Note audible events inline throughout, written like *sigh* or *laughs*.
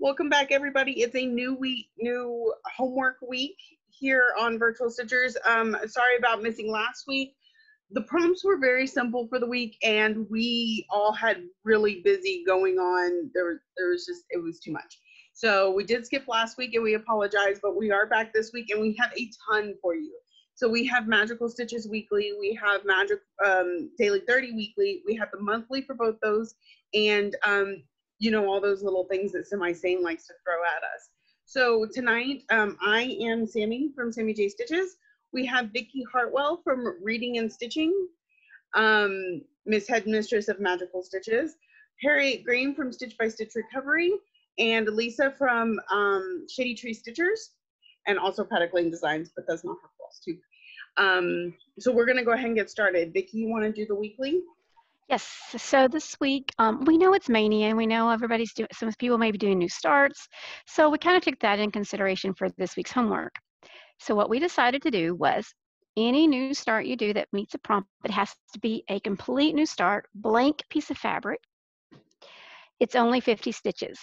Welcome back, everybody. It's a new week, new homework week here on Virtual Stitchers. Um, sorry about missing last week. The prompts were very simple for the week, and we all had really busy going on. There was, there was just, it was too much. So we did skip last week, and we apologize, but we are back this week, and we have a ton for you. So we have Magical Stitches weekly, we have Magic um, Daily 30 weekly, we have the monthly for both those, and um, you know, all those little things that Semi Sane likes to throw at us. So tonight, um, I am Sammy from Sammy J Stitches. We have Vicki Hartwell from Reading and Stitching, um, Miss Headmistress of Magical Stitches, Harriet Green from Stitch by Stitch Recovery, and Lisa from um, Shady Tree Stitchers, and also Paddock Lane Designs, but that's not her fault too. Um, so we're gonna go ahead and get started. Vicki, you wanna do the weekly? Yes, so this week, um, we know it's mania and we know everybody's doing, some people may be doing new starts. So we kind of took that in consideration for this week's homework. So what we decided to do was any new start you do that meets a prompt, it has to be a complete new start, blank piece of fabric. It's only 50 stitches.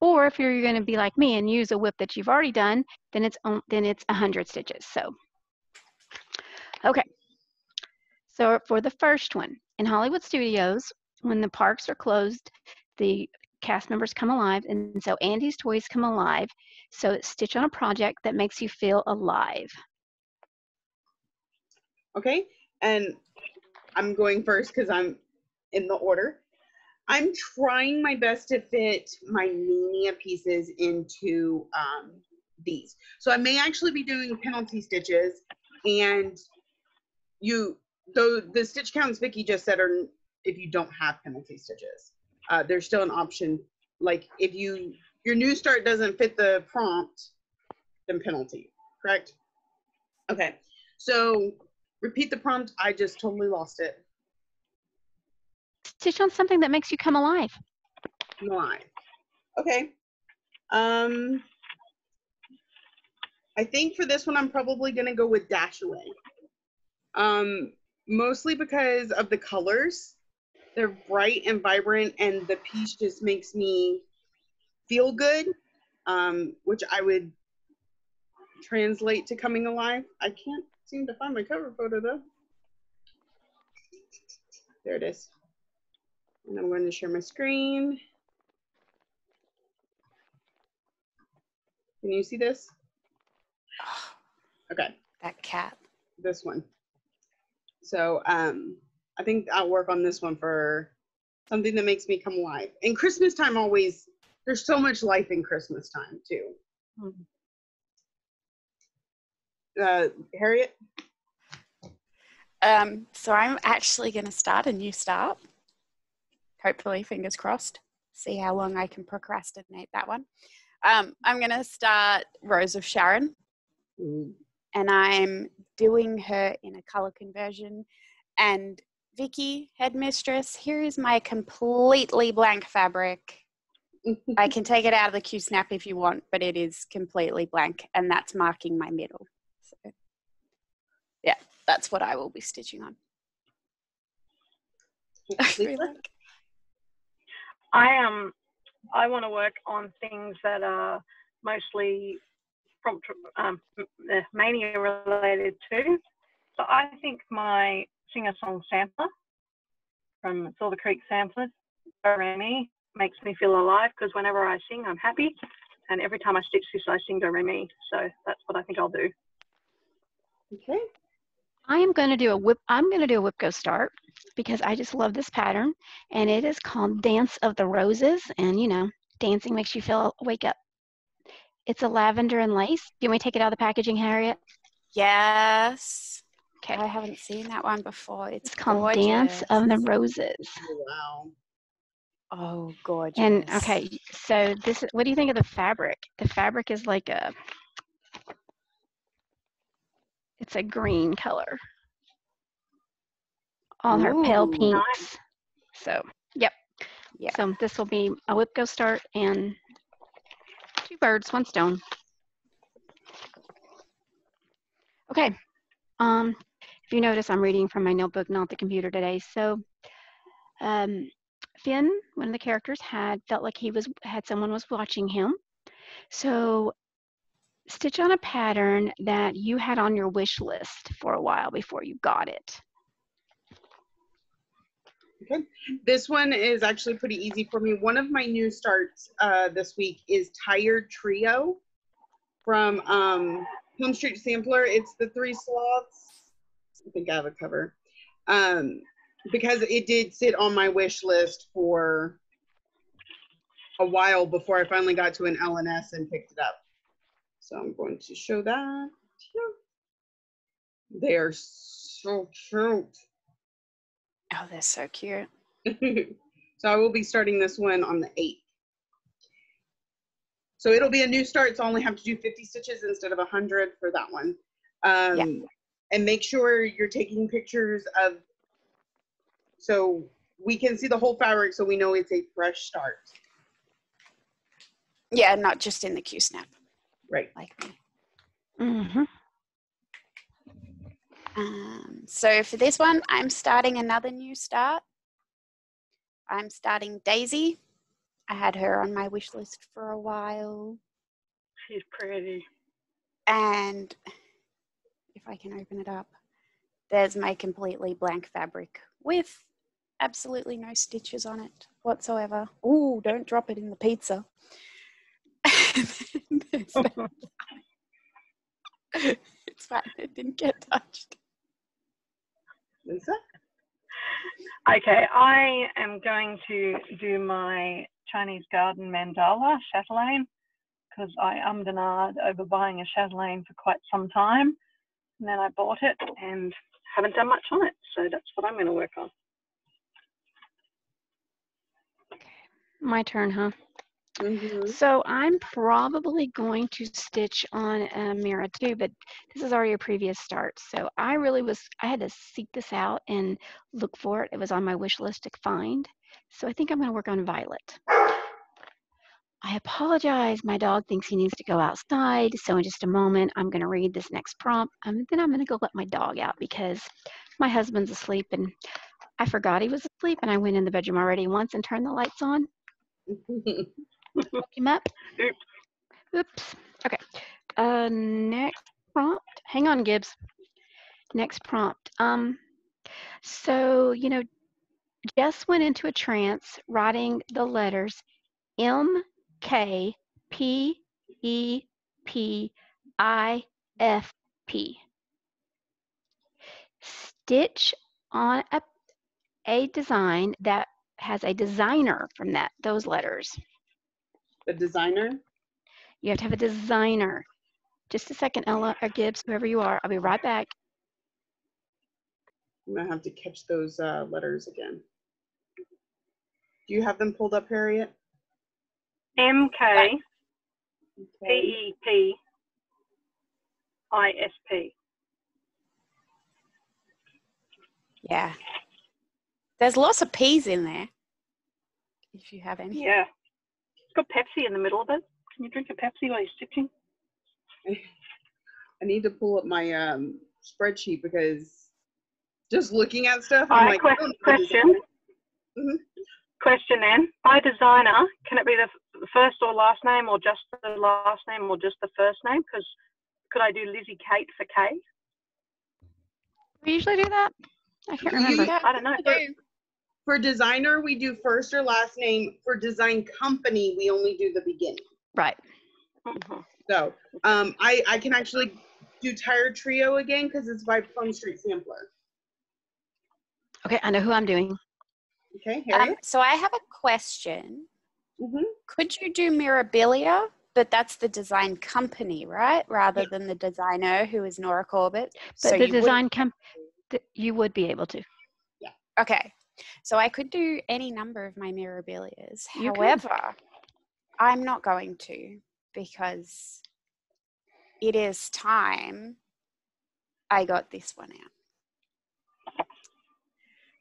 Or if you're going to be like me and use a whip that you've already done, then it's then it's 100 stitches. So, okay. So for the first one, in Hollywood studios, when the parks are closed, the cast members come alive, and so Andy's toys come alive. So stitch on a project that makes you feel alive. Okay, and I'm going first because I'm in the order. I'm trying my best to fit my mania pieces into um, these. So I may actually be doing penalty stitches, and you though the stitch counts Vicky just said are if you don't have penalty stitches. Uh, there's still an option. Like if you your new start doesn't fit the prompt, then penalty. Correct? Okay. So repeat the prompt. I just totally lost it. Stitch on something that makes you come alive. Alive. Okay. Um. I think for this one, I'm probably gonna go with Dash Away. Um, mostly because of the colors. They're bright and vibrant, and the piece just makes me feel good, um, which I would translate to coming alive. I can't seem to find my cover photo though. There it is. And I'm going to share my screen. Can you see this? *sighs* Okay. That cat. This one. So um, I think I'll work on this one for something that makes me come alive. And Christmas time always, there's so much life in Christmas time too. Mm-hmm. Uh, Harriet? Um, so I'm actually going to start a new start. Hopefully, fingers crossed. See how long I can procrastinate that one. Um, I'm going to start Rose of Sharon. Mm and I'm doing her in a color conversion. And Vicky, headmistress, here is my completely blank fabric. I *laughs* can take it out of the Q snap if you want, but it is completely blank, and that's marking my middle. So, yeah, that's what I will be stitching on. *laughs* I um, I want to work on things that are mostly prompt um, mania related to. So I think my singer-song sampler from Silver Creek Samplers, Do makes me feel alive because whenever I sing, I'm happy. And every time I stitch this, I sing Do Re Mi. So that's what I think I'll do. Okay. I am going to do a whip. I'm going to do a whip go start because I just love this pattern, and it is called Dance of the Roses. And you know, dancing makes you feel wake up. It's a lavender and lace. Do you want me to take it out of the packaging, Harriet? Yes. Okay. I haven't seen that one before. It's, it's called gorgeous. Dance of the Roses. Oh, wow. Oh, gorgeous. And okay, so this what do you think of the fabric? The fabric is like a it's a green color. All Ooh, her pale pinks. Nice. So, yep. Yeah. So this will be a whip go start and Two birds, one stone. Okay. Um, if you notice, I'm reading from my notebook, not the computer today. So um, Finn, one of the characters, had felt like he was had someone was watching him. So stitch on a pattern that you had on your wish list for a while before you got it. Okay. This one is actually pretty easy for me. One of my new starts uh, this week is Tired Trio from um, Plum Street Sampler. It's the three sloths. I think I have a cover. Um, because it did sit on my wish list for a while before I finally got to an LNS and picked it up. So I'm going to show that. They are so cute. Oh, they're so cute. *laughs* so I will be starting this one on the 8th. So it'll be a new start, so I only have to do 50 stitches instead of 100 for that one. Um, Yeah. And make sure you're taking pictures of, so we can see the whole fabric so we know it's a fresh start. Yeah, not just in the Q snap Right. like me. hmm Um, so for this one, I'm starting another new start. I'm starting Daisy. I had her on my wish list for a while. She's pretty. And if I can open it up, there's my completely blank fabric with absolutely no stitches on it whatsoever. Ooh, don't drop it in the pizza. *laughs* It's fine, it didn't get touched. Lisa? Okay, I am going to do my Chinese garden mandala chatelaine because I ummed and ahed over buying a chatelaine for quite some time. And then I bought it and haven't done much on it. So that's what I'm going to work on. My turn, huh? Mhm. So I'm probably going to stitch on a Mira too, but this is already a previous start. So I really was, I had to seek this out and look for it. It was on my wish list to find. So I think I'm gonna work on Violet. I apologize, my dog thinks he needs to go outside. So in just a moment, I'm gonna read this next prompt. and then I'm gonna go let my dog out because my husband's asleep and I forgot he was asleep and I went in the bedroom already once and turned the lights on. *laughs* Him up. Oops. Oops. Okay. Uh, next prompt. Hang on, Gibbs. Next prompt. Um, so you know, Jess went into a trance writing the letters M K P E P I F P. Stitch on a, a design that has a designer from that those letters. The designer? You have to have a designer. Just a second, Ella or Gibbs, whoever you are. I'll be right back. I'm gonna have to catch those uh, letters again. Do you have them pulled up, Harriet? M K P Okay. E P I S P. Yeah. There's lots of P's in there. If you have any. Yeah. It's got Pepsi in the middle of it. Can you drink a Pepsi while you're stitching? *laughs* I need to pull up my um, spreadsheet because just looking at stuff, All I'm like, que- I don't know what question. design- Mhm. Question then. By designer, can it be the f- first or last name or just the last name or just the first name? Because could I do Lizzie Kate for K? We usually do that. I can't remember. Yeah, I don't know. Do. For designer, we do first or last name. For design company, we only do the beginning. Right. Mhm. So um, I, I can actually do Tire Trio again because it's by Plum Street Sampler. Okay, I know who I'm doing. Okay, Um, so I have a question. Mhm. Could you do Mirabilia? But that's the design company, right? Rather than the designer who is Nora Corbett. But so the design comp, th- you would be able to. Yeah. Okay. So I could do any number of my Mirabilias. You could. However, I'm not going to because it is time I got this one out.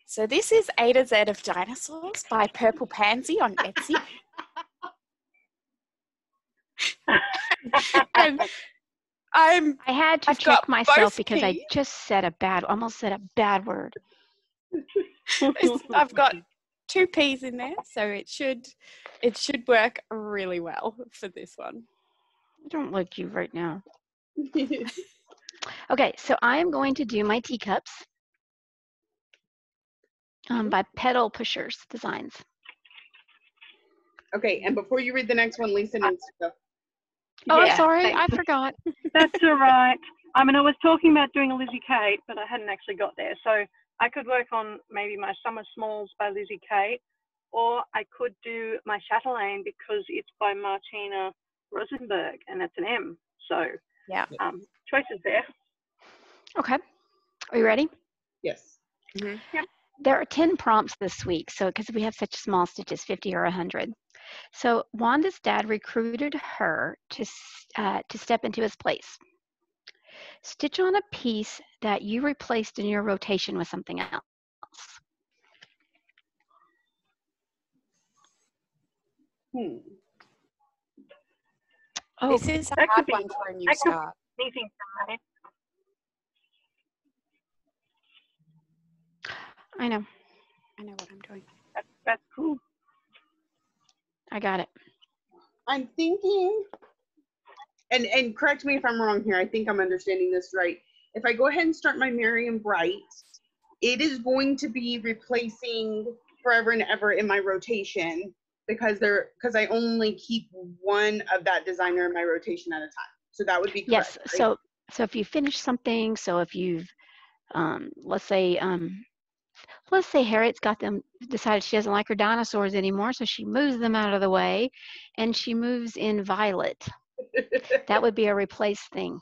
So this is A to Z of Dinosaurs by Purple Pansy on Etsy. *laughs* and I'm I had to I've check myself because I just said a bad, almost said a bad word. It's- I've got two peas in there, so it should it should work really well for this one. I don't like you right now. *laughs* Okay, so I am going to do my teacups um, by Pedal Pushers Designs. okay, and before you read the next one, Lisa needs to go. Oh, Yeah, I'm sorry, I forgot. *laughs* That's all right. I mean, I was talking about doing a Lizzie Kate, but I hadn't actually got there. So I could work on maybe my Summer Smalls by Lizzie Kate, or I could do my Chatelaine because it's by Martina Rosenberg and it's an M. So Yeah. um, choices there. Okay, are you ready? Yes. Mm-hmm. Yeah. There are 10 prompts this week, so because we have such small stitches, 50 or 100. So Wanda's dad recruited her to, uh, to step into his place. Stitch on a piece that you replaced in your rotation with something else. Hmm. Oh, This is a hard one for a new start. Anything from me. I know, I know what I'm doing. That's, that's cool. I got it. I'm thinking, and and correct me if I'm wrong here. I think I'm understanding this right. If I go ahead and start my Marion Bright, it is going to be replacing forever and ever in my rotation because they're because I only keep one of that designer in my rotation at a time. So that would be correct, Yes, right? so so if you finish something, so if you've um, let's say um, let's say Harriet's got them decided she doesn't like her dinosaurs anymore, so she moves them out of the way and she moves in Violet. That would be a *laughs* replace thing.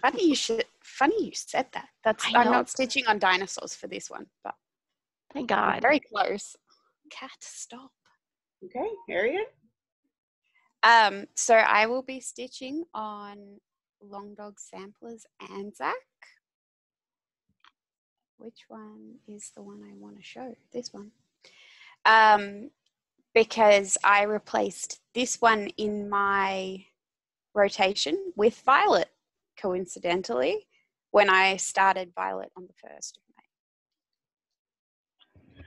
Funny you should. Funny you said that. That's. I I'm not stitching on dinosaurs for this one, but Thank I'm God. very close. Cat, stop. okay, Harriet. Um, so I will be stitching on Long Dog Samplers Anzac. Which one is the one I want to show? This one. Um, because I replaced this one in my rotation with Violet, coincidentally, when I started Violet on the 1st of May.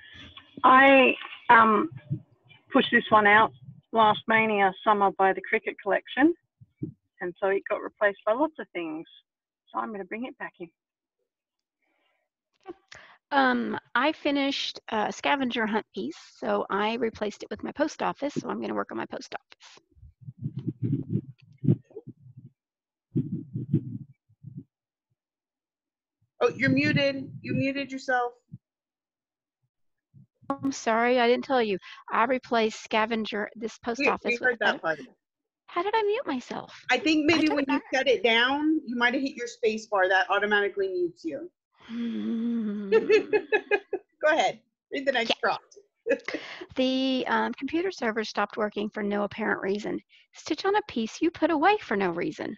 I um, pushed this one out last Mania Summer by the Cricket Collection, and so it got replaced by lots of things. So I'm going to bring it back in. Um, I finished a scavenger hunt piece, so I replaced it with my post office. So I'm going to work on my post office. Oh, you're muted. You muted yourself. I'm sorry, I didn't tell you. I replaced scavenger this post We, office. we with- heard that part. How did I mute myself? I think maybe don't when you set it down, you might have hit your space bar. That automatically mutes you. *laughs* Go ahead. Read the next Yeah. prompt. *laughs* the um, computer server stopped working for no apparent reason. Stitch on a piece you put away for no reason.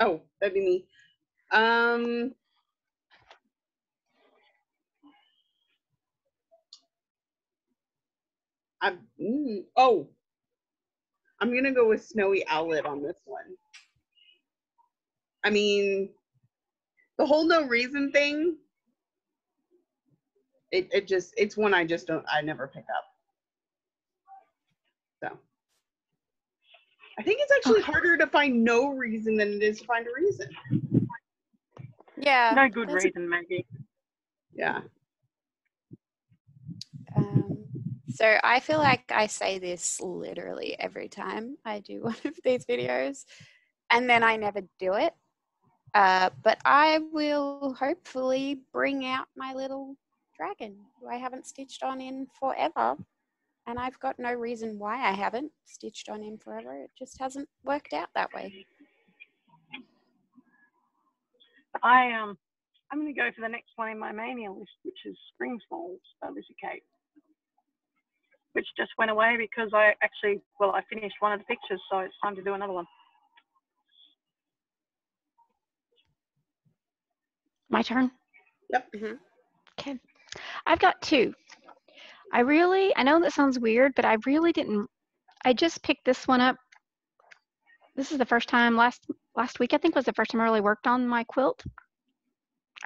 Oh, that'd be me. Um. I'm, mm, oh, I'm gonna go with snowy owlet on this one. I mean, the whole no reason thing. It it just it's one I just don't I never pick up. So. I think it's actually Okay. harder to find no reason than it is to find a reason. Yeah. No good that's a- reason, Maggie. Yeah. Um, so I feel like I say this literally every time I do *laughs* one of these videos, and then I never do it. Uh, but I will hopefully bring out my little dragon who I haven't stitched on in forever. And I've got no reason why I haven't stitched on him forever. It just hasn't worked out that way. I um, I'm going to go for the next one in my mania list, which is Spring Smalls by Lizzie Kate, which just went away because I actually, well, I finished one of the pictures, so it's time to do another one. My turn? Yep. Mhm. Okay. I've got two. I really, I know that sounds weird, but I really didn't, I just picked this one up. This is the first time last last week, I think was the first time I really worked on my quilt.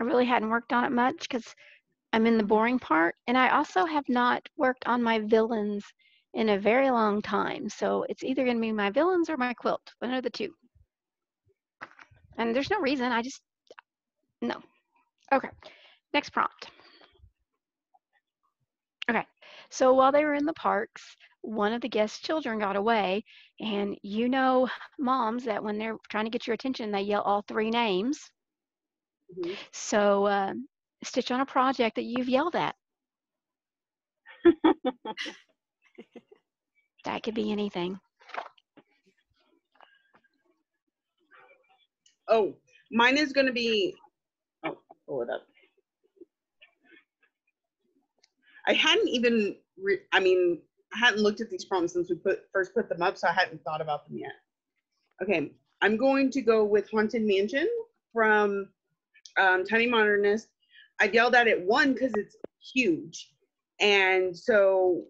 I really hadn't worked on it much because I'm in the boring part. And I also have not worked on my villains in a very long time. So it's either going to be my villains or my quilt, one of the two. And there's no reason, I just, no. Okay, next prompt. Okay, so while they were in the parks, one of the guest children got away. And you know, moms, that when they're trying to get your attention, they yell all three names. Mhm. So uh, stitch on a project that you've yelled at. *laughs* That could be anything. Oh, mine is going to be. Pull it up. I hadn't even. I mean, I hadn't looked at these problems since we put first put them up, so I hadn't thought about them yet. Okay, I'm going to go with Haunted Mansion from um, Tiny Modernist. I yelled at it one because it's huge, and so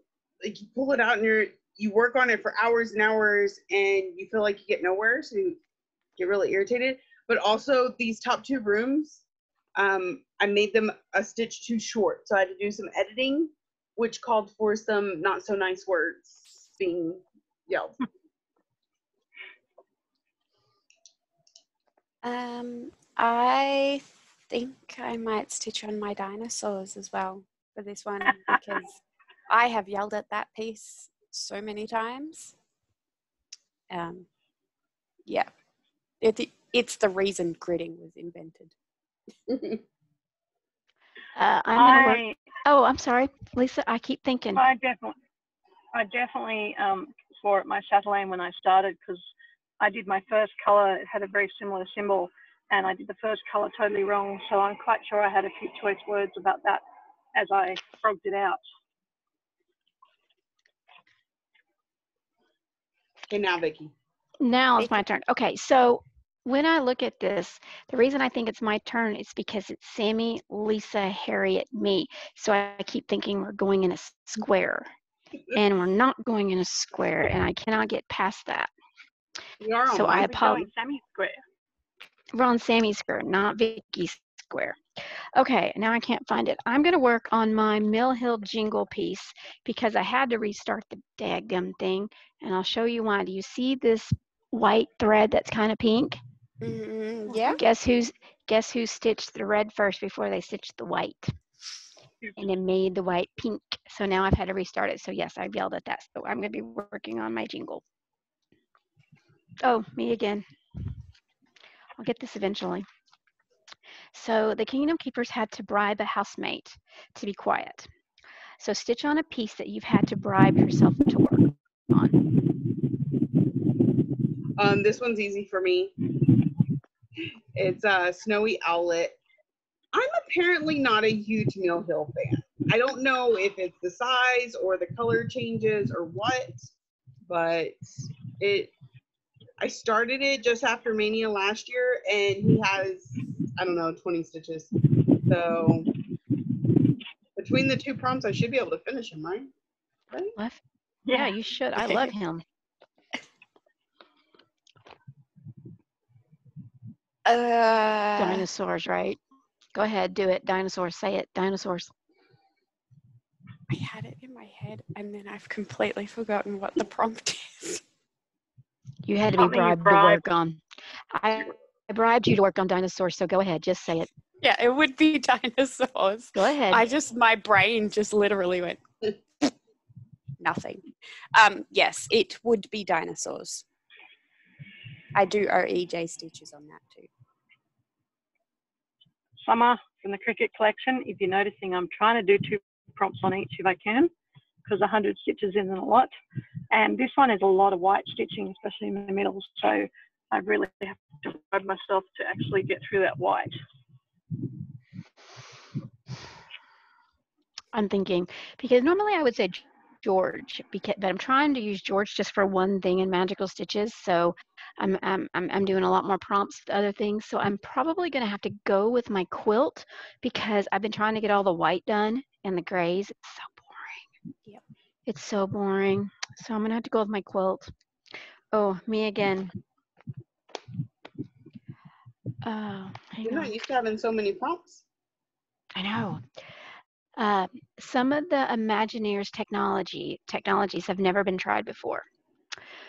like you pull it out and you're you work on it for hours and hours, and you feel like you get nowhere, so you get really irritated. But also these top two rooms, um, I made them a stitch too short, so I had to do some editing, which called for some not so nice words being yelled. Um, I think I might stitch on my dinosaurs as well for this one because *laughs* I have yelled at that piece so many times. Um, yeah, it, it's the reason gridding was invented. *laughs* Uh, I'm gonna work. I, Oh, I'm sorry, Lisa. I keep thinking. I definitely, I definitely um, swore at my chatelaine when I started because I did my first color. It had a very similar symbol, and I did the first color totally wrong. So I'm quite sure I had a few choice words about that as I frogged it out. okay, now Vicky. Now it's my turn. Okay, so when I look at this, the reason I think it's my turn is because it's Sammy, Lisa, Harriet, me. So I keep thinking we're going in a mm-hmm. square, and we're not going in a square, and I cannot get past that. We are on So I. We're Sammy Square. We're on Sammy's square, not Vicky's square. Okay, now I can't find it. I'm going to work on my Mill Hill jingle piece because I had to restart the daggum thing, and I'll show you why. Do you see this white thread that's kind of pink? Mm, yeah. Guess who's guess who stitched the red first before they stitched the white? And it made the white pink. So now I've had to restart it. So yes, I've yelled at that. So I'm going to be working on my jingle. Oh, me again. I'll get this eventually. So the Kingdom Keepers had to bribe a housemate to be quiet. So stitch on a piece that you've had to bribe yourself to work on. Um, this one's easy for me. It's a snowy owlet. I'm apparently not a huge Mill Hill fan. I don't know if it's the size or the color changes or what, but it. I started it just after Mania last year, and he has I don't know 20 stitches. So between the two prompts, I should be able to finish him, right? Right? Yeah, you should. I love him. Uh, Dinosaurs, right? Go ahead, do it. Dinosaurs, say it. Dinosaurs. I had it in my head and then I've completely forgotten what the prompt is. You had to be Something you bribed to work on. I, I bribed you to work on dinosaurs, so go ahead, just say it. Yeah, it would be *laughs* dinosaurs. Go ahead. I just, my brain just literally went *laughs* nothing. Um, yes, it would be dinosaurs. I do OEJ stitches on that too. Summer from the Cricket Collection. If you're noticing, I'm trying to do two prompts on each if I can, because 100 stitches isn't a lot. And this one is a lot of white stitching, especially in the middle. So I really have to bribe myself to actually get through that white. I'm thinking because normally I would say George, because, but I'm trying to use George just for one thing in magical stitches. So I'm I'm I'm, I'm doing a lot more prompts with other things. So I'm probably going to have to go with my quilt because I've been trying to get all the white done and the grays. It's so boring. Yep. It's so boring. So I'm going to have to go with my quilt. Oh, me again. Oh, You're not used to having so many prompts. I know. Uh, some of the Imagineers technology technologies have never been tried before.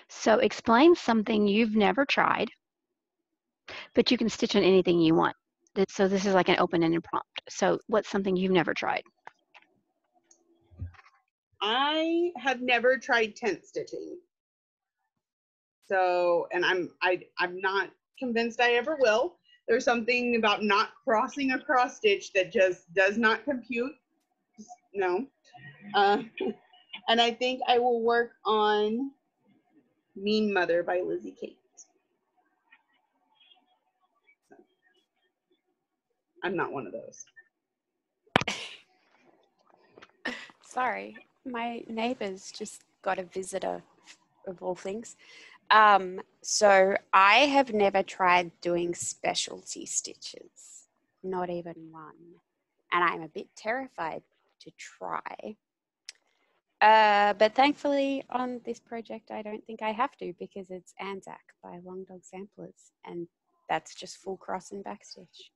So explain something you've never tried, but you can stitch on anything you want. So this is like an open-ended prompt. So what's something you've never tried? I have never tried tent stitching. So, and I'm I I'm not convinced I ever will. There's something about not crossing a cross stitch that just does not compute. No. Uh, *laughs* and I think I will work on Mean Mother by Lizzie Kate. I'm not one of those. Sorry, my neighbours just got a visitor of all things. Um, so I have never tried doing specialty stitches, not even one. And I'm a bit terrified to try. Uh, but thankfully, on this project, I don't think I have to because it's Anzac by Long Dog Samplers, and that's just full cross and backstitch.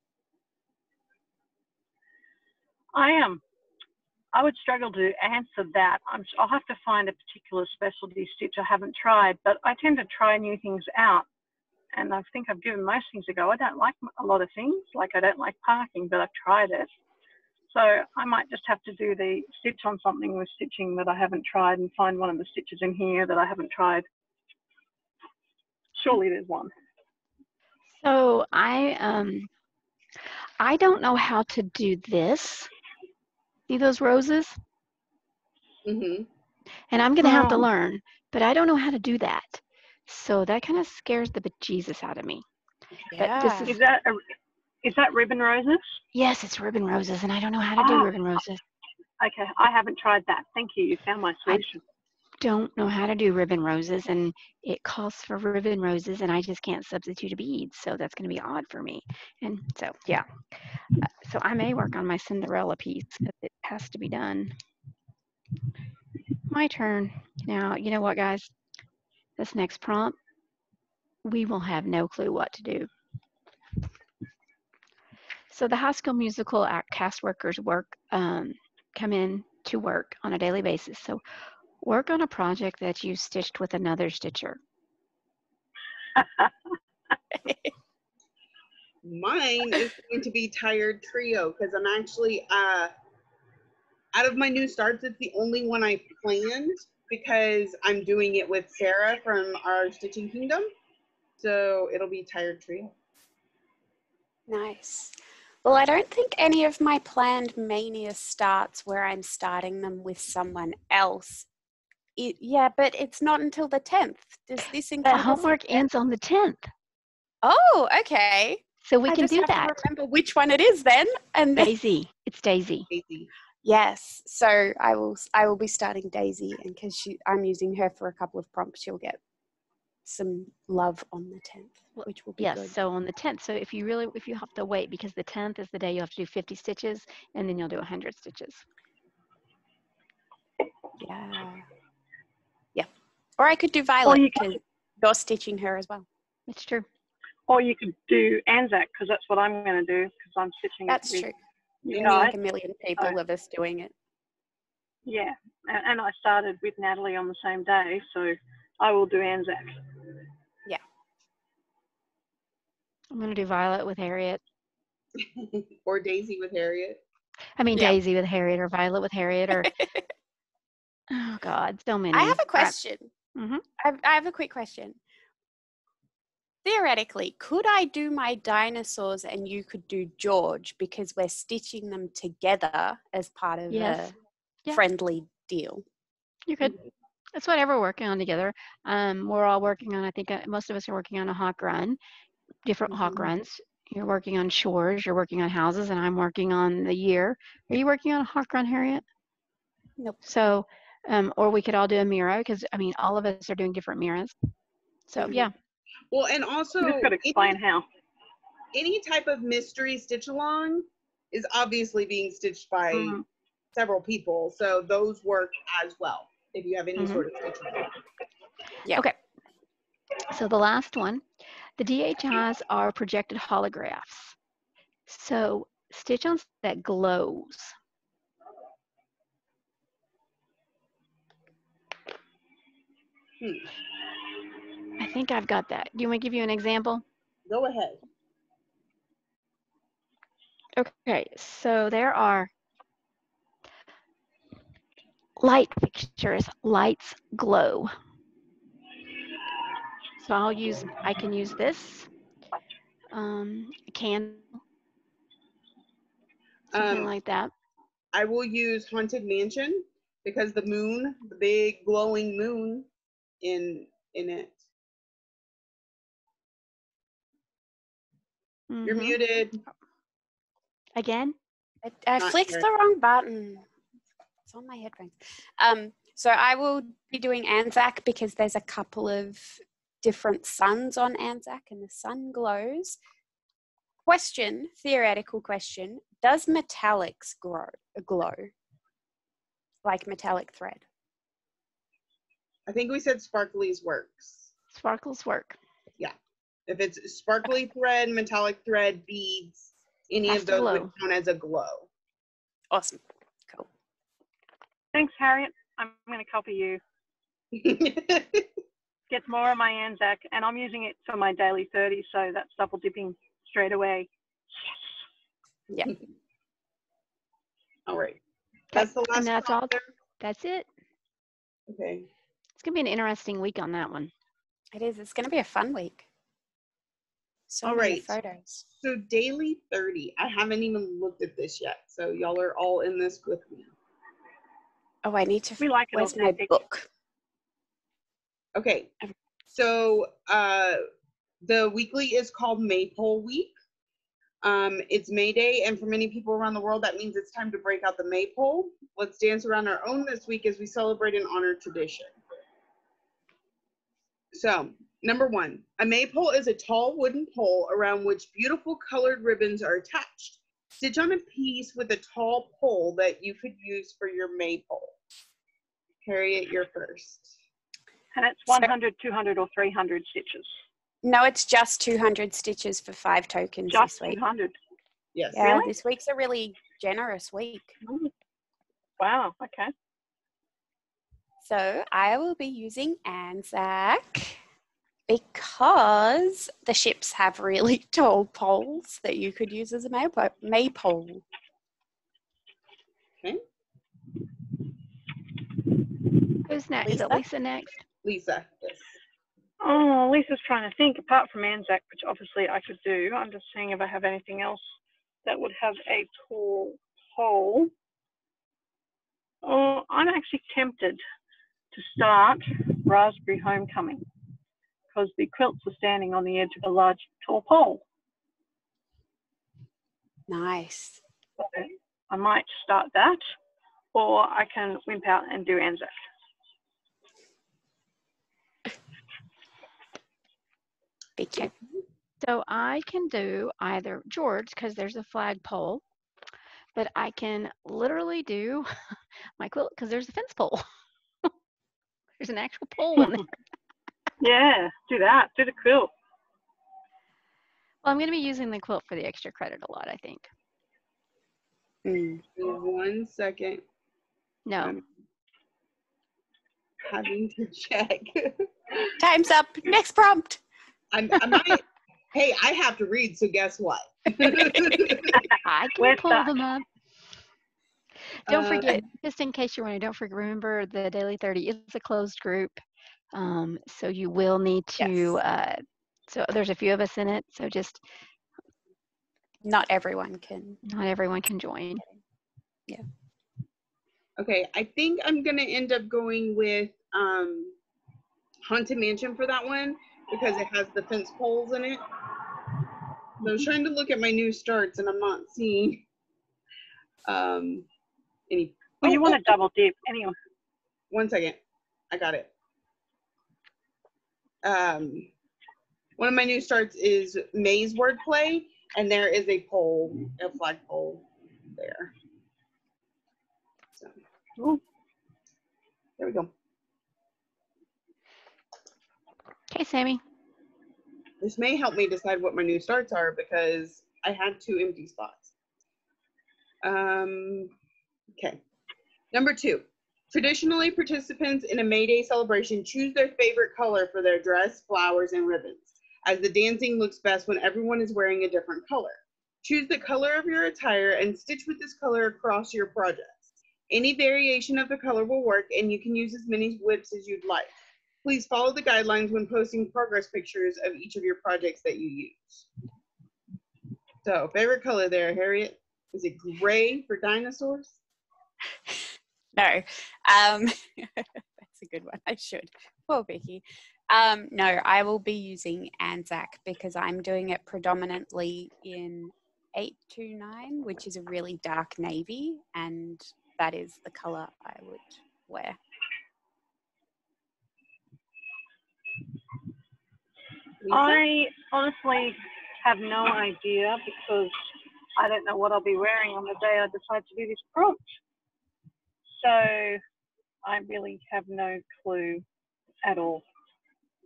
I am. I would struggle to answer that. I'm, I'll have to find a particular specialty stitch I haven't tried, but I tend to try new things out. And I think I've given most things a go. I don't like a lot of things, like I don't like parking, but I've tried it. So I might just have to do the stitch on something with stitching that I haven't tried and find one of the stitches in here that I haven't tried. Surely there's one. So I um I don't know how to do this. See those roses? hmm And I'm gonna have to Oh. learn, but I don't know how to do that. So that kind of scares the bejesus out of me. But this is- Is that a, is that ribbon roses? Yes, it's ribbon roses, and I don't know how to do Oh. ribbon roses. Okay, I haven't tried that. Thank you. You found my solution. Don't know how to do ribbon roses, and it calls for ribbon roses, and I just can't substitute a bead, so that's going to be odd for me. And so, yeah. Uh, So I may work on my Cinderella piece. It has to be done. My turn. Now, you know what, guys? This next prompt, we will have no clue what to do. So the High School Musical act cast workers work um, come in to work on a daily basis. So work on a project that you stitched with another stitcher. Mine is going to be Tired Trio because I'm actually uh out of my new starts, it's the only one I planned because I'm doing it with Sarah from our Stitching Kingdom. So it'll be Tired Trio. Nice. Well, I don't think any of my planned mania starts where I'm starting them with someone else. It, yeah, but it's not until the 10th. Does this The include the homework ends on the 10th, Oh, okay. so we I can just do have that. to remember which one it is then. And Daisy, it's Daisy. Daisy. yes, so I will s- I will be starting Daisy and cuz she I'm using her for a couple of prompts, she'll get some love on the 10th, which will be Yes, good. so on the 10th. So if you really, if you have to wait because the 10th is the day you have to do 50 stitches and then you'll do 100 stitches. Yeah. Yeah. Or I could do Violet you can- because you're stitching her as well. It's true. Or you could do Anzac because that's what I'm going to do because I'm stitching That's it true. you know like a million people Oh. of us doing it. Yeah, and, and I started with Natalie on the same day, so I will do Anzac. I'm going to do Violet with Harriet. *laughs* or Daisy with Harriet. I mean, Yeah. Daisy with Harriet or Violet with Harriet or, *laughs* oh God, so many. I have a question. Mhm. I, have, I have a quick question. Theoretically, could I do my dinosaurs and you could do George because we're stitching them together as part of Yes. a Yeah. friendly deal? You could. That's whatever we're working on together. Um, we're all working on. I think uh, most of us are working on a hawk run, different hawk Mhm. runs. You're working on shores. You're working on houses, and I'm working on the year. Are you working on a hawk run, Harriet? Nope. So, um, or we could all do a Mira because I mean, all of us are doing different Miras. So Mhm. yeah, Well, and also You just got to any- explain how. any type of mystery stitch along is obviously being stitched by Mhm. several people. So those work as well if you have any Mhm. sort of stitch along. Yeah. Okay. So the last one, The DHIs are projected holographs. So stitch on that glows. Hmm. I think I've got that. Do you want me to give you an example? Go ahead. Okay, so there are light fixtures, lights glow. So I'll use, I can use this, um, a candle, something Um, like that. I will use Haunted Mansion because the moon, the big glowing moon in in it. You're Mhm. muted. Again? I, I Not clicked sure. the wrong button. It's on my headphones. Um, so I will be doing Anzac because there's a couple of different suns on Anzac and the sun glows. Question, theoretical question, does metallics grow, a glow? Like metallic thread? I think we said sparklies works. Sparkles work. Yeah. If it's sparkly thread, metallic thread, beads, any Has of those glow. would count as a glow. Awesome. Cool. Thanks, Harriet. I'm going to copy you. *laughs* Get more of my Anzac, and I'm using it for my daily 30, so that's double dipping straight away. Yes. Yeah. *laughs* all right. That's the last And that's all. there? That's it. Okay. It's gonna be an interesting week on that one. It is. It's going to be a fun week. So All many photos. So daily 30. I haven't even looked at this yet. So y'all are all in this with me. Oh, I need to. We like it Where's my authentic. book? Okay. So uh the weekly is called Maypole Week. Um, it's May Day, and for many people around the world, that means it's time to break out the maypole. Let's dance around our own this week as we celebrate and honor tradition. So, number one, a maypole is a tall wooden pole around which beautiful colored ribbons are attached. Stitch on a piece with a tall pole that you could use for your maypole. Harriet, you're first. And it's So- 100, 200, or 300 stitches. No, it's just 200 stitches for five tokens Just this week. 200. Yes. Yeah, Really? this week's a really generous week. Mm. Wow, okay. So I will be using Anzac because the ships have really *laughs* tall poles that you could use as a maypole. maypole. Okay. Who's next? Is it Lisa? Lisa next? Lisa. Yes. Oh, Lisa's trying to think. Apart from Anzac, which obviously I could do, I'm just seeing if I have anything else that would have a tall pole. Oh, I'm actually tempted to start Raspberry Homecoming because the quilts are standing on the edge of a large tall pole. Nice. So I might start that, or I can wimp out and do Anzac. Be cute. So I can do either George, because there's a flagpole, but I can literally do *laughs* my quilt because there's a fence pole. *laughs* there's an actual pole in there. *laughs* Yeah, do that. Do the quilt. Well, I'm going to be using the quilt for the extra credit a lot, I think. Mm. One second. No, I'm having to check. Time's up. Next prompt. I'm, I might, hey, I have to read, so guess what? *laughs* *laughs* I can Where's pull that? them up. Don't Uh, forget, just in case you're wondering, don't forget, remember the Daily 30 is a closed group. Um, so you will need to, Yes. uh, so there's a few of us in it. So just Not everyone can. not everyone can join. Yeah. Okay, I think I'm gonna end up going with um, Haunted Mansion for that one because it has the fence poles in it. I was trying to look at my new starts and I'm not seeing um, any. Well, you oh, want oh, to double dip anyway. One second. I got it. Um, one of my new starts is Maze wordplay, and there is a pole, a flag pole there. So, Ooh. there we go. Okay, Sammy. This may help me decide what my new starts are because I had two empty spots. Um, okay. Number two, traditionally participants in a May Day celebration choose their favorite color for their dress, flowers, and ribbons, as the dancing looks best when everyone is wearing a different color. Choose the color of your attire and stitch with this color across your projects. Any variation of the color will work and you can use as many whips as you'd like. Please follow the guidelines when posting progress pictures of each of your projects that you use. So, favorite color there, Harriet? Is it gray for dinosaurs? *laughs* No. Um, *laughs* that's a good one. I should. Poor Vicky. Um, no, I will be using Anzac because I'm doing it predominantly in 829, which is a really dark navy, and that is the color I would wear. Lisa? I honestly have no idea because I don't know what I'll be wearing on the day I decide to do this prompt. So I really have no clue at all.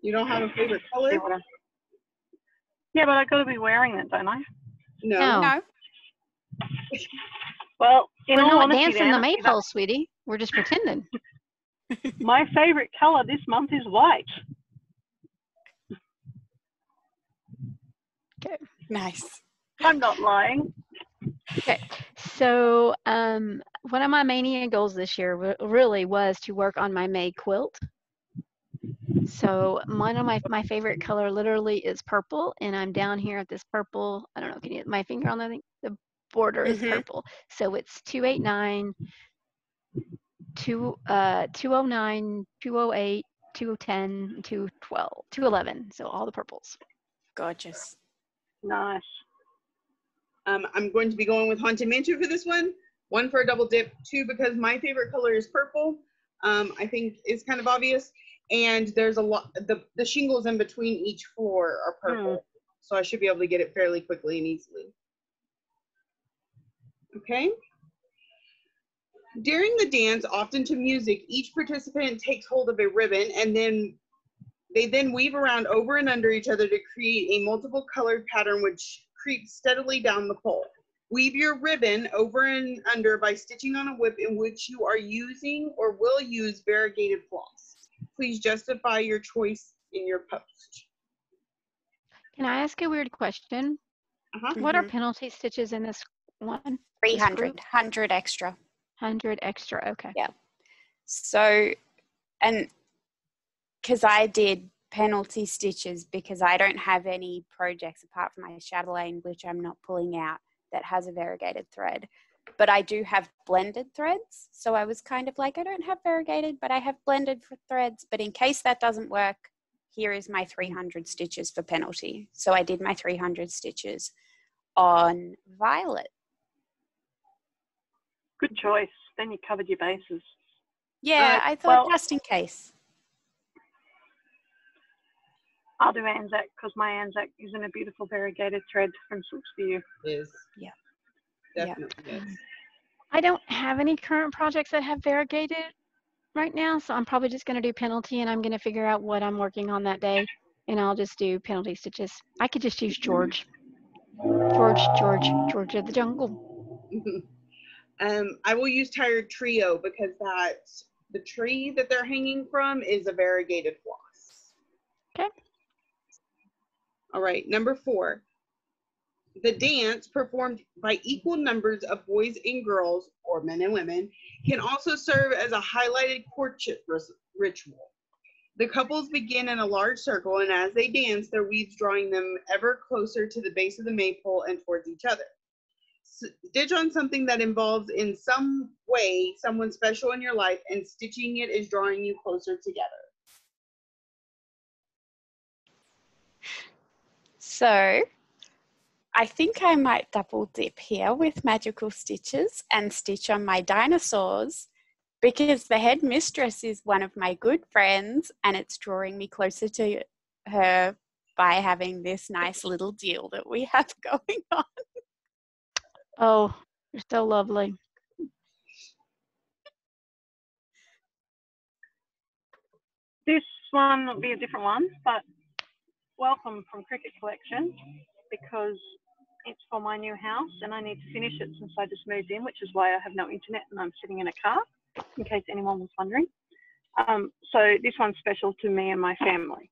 you don't have a favorite color? See what I- Yeah, but I've got to be wearing it, don't I? No. No. No, *laughs* Well, in We're all not honesty, dancing the Dan, maypole, sweetie. We're just pretending. *laughs* my favorite color this month is white. Nice. I'm not lying. Okay. So, um, one of my mania goals this year w- really was to work on my May quilt. So, one of my my favorite color literally is purple, and I'm down here at this purple. I don't know. Can you my finger on the thing? The border is Mhm. purple. So it's 289, two uh 209, 208, 210, 212, 211. So all the purples. Gorgeous. Nice. Um, I'm going to be going with Haunted Mansion for this one. One for a double dip, two because my favorite color is purple. Um, I think is kind of obvious. And there's a lot, the, the shingles in between each floor are purple. So I should be able to get it fairly quickly and easily. Okay. During the dance, often to music, each participant takes hold of a ribbon and then they then weave around over and under each other to create a multiple colored pattern which creeps steadily down the pole. Weave your ribbon over and under by stitching on a WIP in which you are using or will use variegated floss. Please justify your choice in your post. Can I ask a weird question? Uh-huh. What are Mhm. penalty stitches in this one? 300, 100 extra. 100 extra. Okay. Yeah. So, and because I did penalty stitches because I don't have any projects apart from my chatelaine, which I'm not pulling out, that has a variegated thread. But I do have blended threads. So I was kind of like, I don't have variegated, but I have blended for threads. But in case that doesn't work, here is my 300 stitches for penalty. So I did my 300 stitches on violet. Good choice. Then you covered your bases. Yeah, Uh, I thought well- just in case. I'll do Anzac because my Anzac is in a beautiful variegated thread from Silks for You. Is. Yeah. Mm. Yeah. Definitely is. I don't have any current projects that have variegated right now, so I'm probably just going to do penalty and I'm going to figure out what I'm working on that day and I'll just do penalty stitches. I could just use George. George, George, George of the jungle. *laughs* um, I will use tired trio because that the tree that they're hanging from is a variegated floss. Okay. All right, number four. The dance performed by equal numbers of boys and girls, or men and women, can also serve as a highlighted courtship ritual. The couples begin in a large circle, and as they dance, their weaves drawing them ever closer to the base of the maypole and towards each other. Stitch on something that involves, in some way, someone special in your life, and stitching it is drawing you closer together. So I think I might double dip here with magical stitches and stitch on my dinosaurs because the headmistress is one of my good friends and it's drawing me closer to her by having this nice little deal that we have *laughs* going on. Oh, you're so lovely. This one will be a different one, but welcome from Cricket Collection because it's for my new house and I need to finish it since I just moved in, which is why I have no internet and I'm sitting in a car, in case anyone was wondering. Um, so this one's special to me and my family.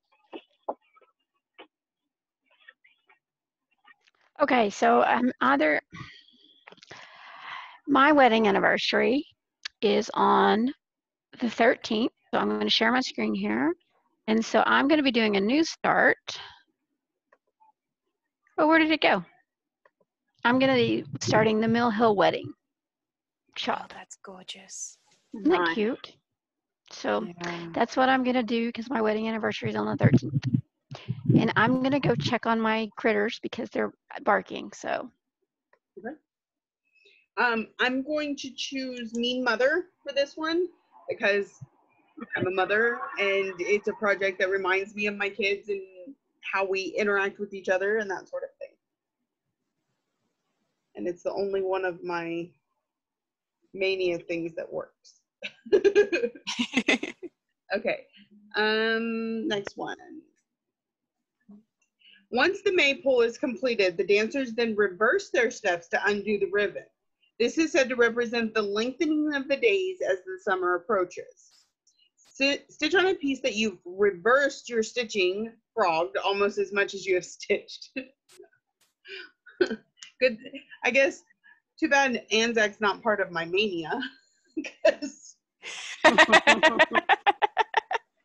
Okay, so um, either my wedding anniversary is on the 13th. So I'm going to share my screen here. And so I'm going to be doing a new start. Oh, where did it go? I'm going to be starting the Mill Hill wedding Oh, that's gorgeous. Isn't that cute? So Yeah. that's what I'm going to do because my wedding anniversary is on the 13th. And I'm going to go check on my critters because they're barking. So Okay. Um, I'm going to choose Mean Mother for this one because I'm a mother and it's a project that reminds me of my kids and how we interact with each other and that sort of thing. And it's the only one of my mania things that works. *laughs* okay. Um, next one. Once the maypole is completed, the dancers then reverse their steps to undo the ribbon. This is said to represent the lengthening of the days as the summer approaches. Sti- Stitch on a piece that you've reversed your stitching, frogged, almost as much as you have stitched. *laughs* Good. I guess too bad Anzac's not part of my mania. *laughs* 'cause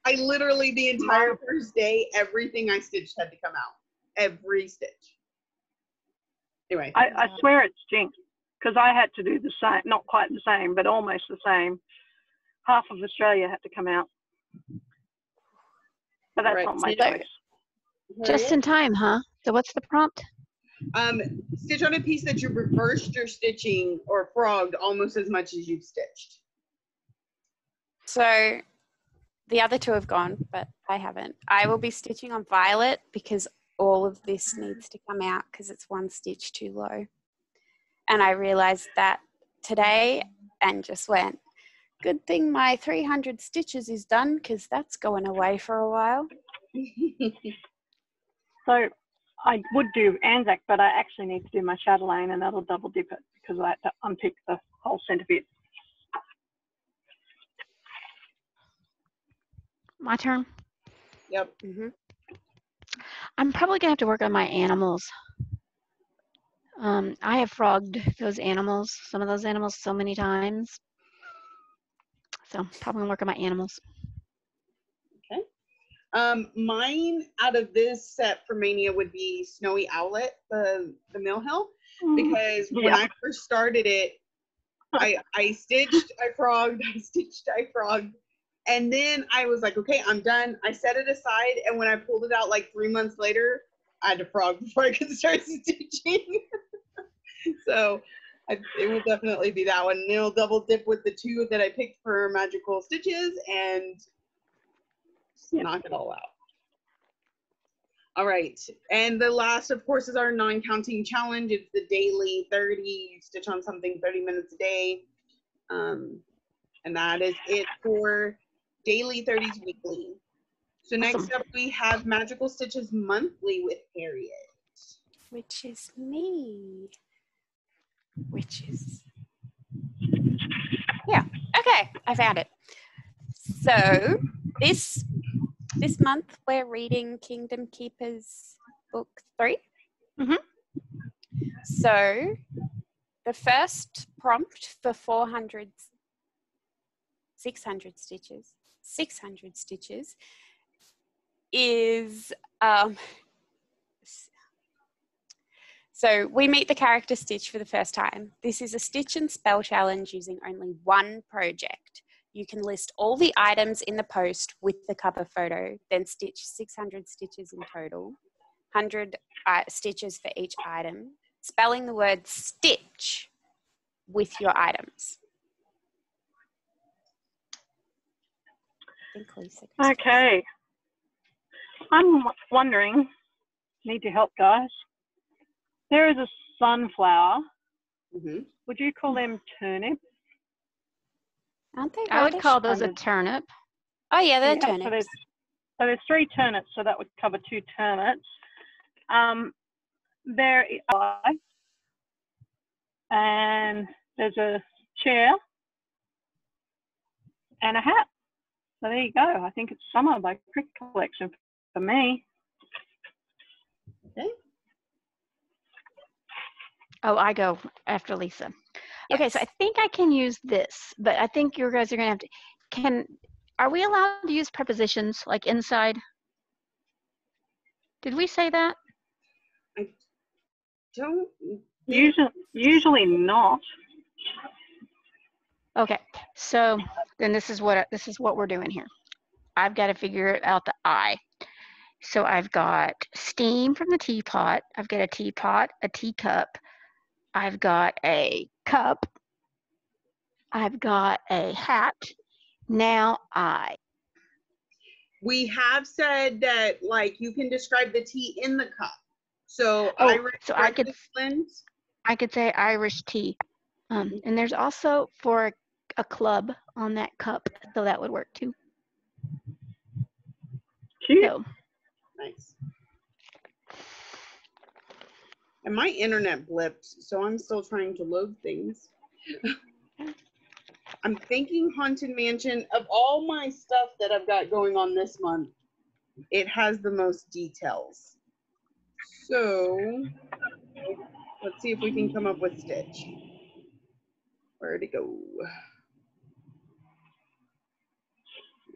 I literally, the entire first day, everything I stitched had to come out. Every stitch. Anyway. I, I swear it's jinx because I had to do the same, not quite the same, but almost the same. Half of Australia had to come out. But that's Right, not my so- choice. just in time, huh? So what's the prompt? Um, stitch on a piece that you reversed your stitching or frogged almost as much as you've stitched. So the other two have gone, but I haven't. I will be stitching on violet because all of this needs to come out because it's one stitch too low. And I realized that today and just went, good thing my 300 stitches is done because that's going away for a while. *laughs* So I would do Anzac, but I actually need to do my Chatelaine and that'll double dip it because I have to unpick the whole centre bit. My turn. Yep. Mm -hmm. I'm probably gonna have to work on my animals. Um, I have frogged those animals, some of those animals, so many times. So probably gonna work on my animals. Okay. Um, mine out of this set for Mania would be Snowy Owlet, the the Mill Hill, because when I first started it, I I stitched, I frogged, *laughs* I stitched, I frogged, and then I was like, okay, I'm done. I set it aside, and when I pulled it out like three months later, I had to frog *laughs* before I could start *laughs* stitching. so I, it will definitely be that one. And it'll double dip with the two that I picked for magical stitches and Yeah. knock it all out. All right, and the last, of course, is our non-counting challenge. It's the daily 30, you stitch on something 30 minutes a day. Um, and that is it for daily 30s weekly. So next Awesome. up, we have Magical Stitches monthly with Harriet. Which is me. Which is. Yeah. Okay. I found it. So this this month we're reading Kingdom Keepers book 3 Mhm. So the first prompt for 400 600 stitches 600 stitches is um, so we meet the character Stitch for the first time. This is a stitch and spell challenge using only one project. You can list all the items in the post with the cover photo, then stitch 600 stitches in total, 100 uh, stitches for each item, spelling the word stitch with your items. Okay. I'm wondering, need your help, guys. There is a sunflower. hmm Would you call them turnips? Aren't they I would call those a turnip. Oh yeah, they're Yeah, so turnips. So there's three turnips, so that would cover two turnips. Um, there are, and there's a chair and a hat. So there you go. I think it's summer by Cricket Collection for me. Okay. Oh, I go after Lisa. Okay, so I think I can use this, but I think you guys are gonna have to, can, are we allowed to use prepositions like inside? Did we say that? I Don't. Usually, usually not. Okay, so then this is what, this is what we're doing here. I've got to figure out the I. So I've got steam from the teapot. I've got a teapot, a teacup. I've got a cup. I've got a hat. Now I. We have said that like you can describe the tea in the cup. So Oh, Irish so I could- breakfast. I could say Irish tea. Um, and there's also for a, a club on that cup, so that would work too. Cute. So Nice. And my internet blipped, so I'm still trying to load things. *laughs* I'm thinking Haunted Mansion, of all my stuff that I've got going on this month, it has the most details. So let's see if we can come up with Stitch. Where'd it go?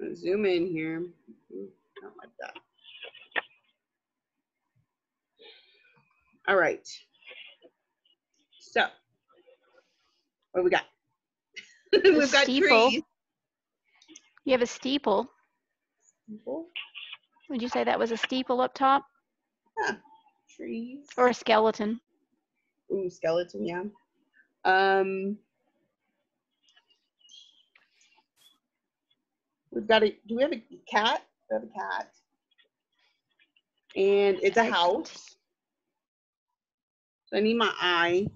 I'm zoom in here. Not like that. All right. So, what do we got? *laughs* We've got steeple. trees. you have a steeple. Steeple. Would you say that was a steeple up top. Trees. or a skeleton? Ooh, skeleton, yeah. Um, we've got a, do we have a cat? We have a cat. And it's a house. So I need my eye.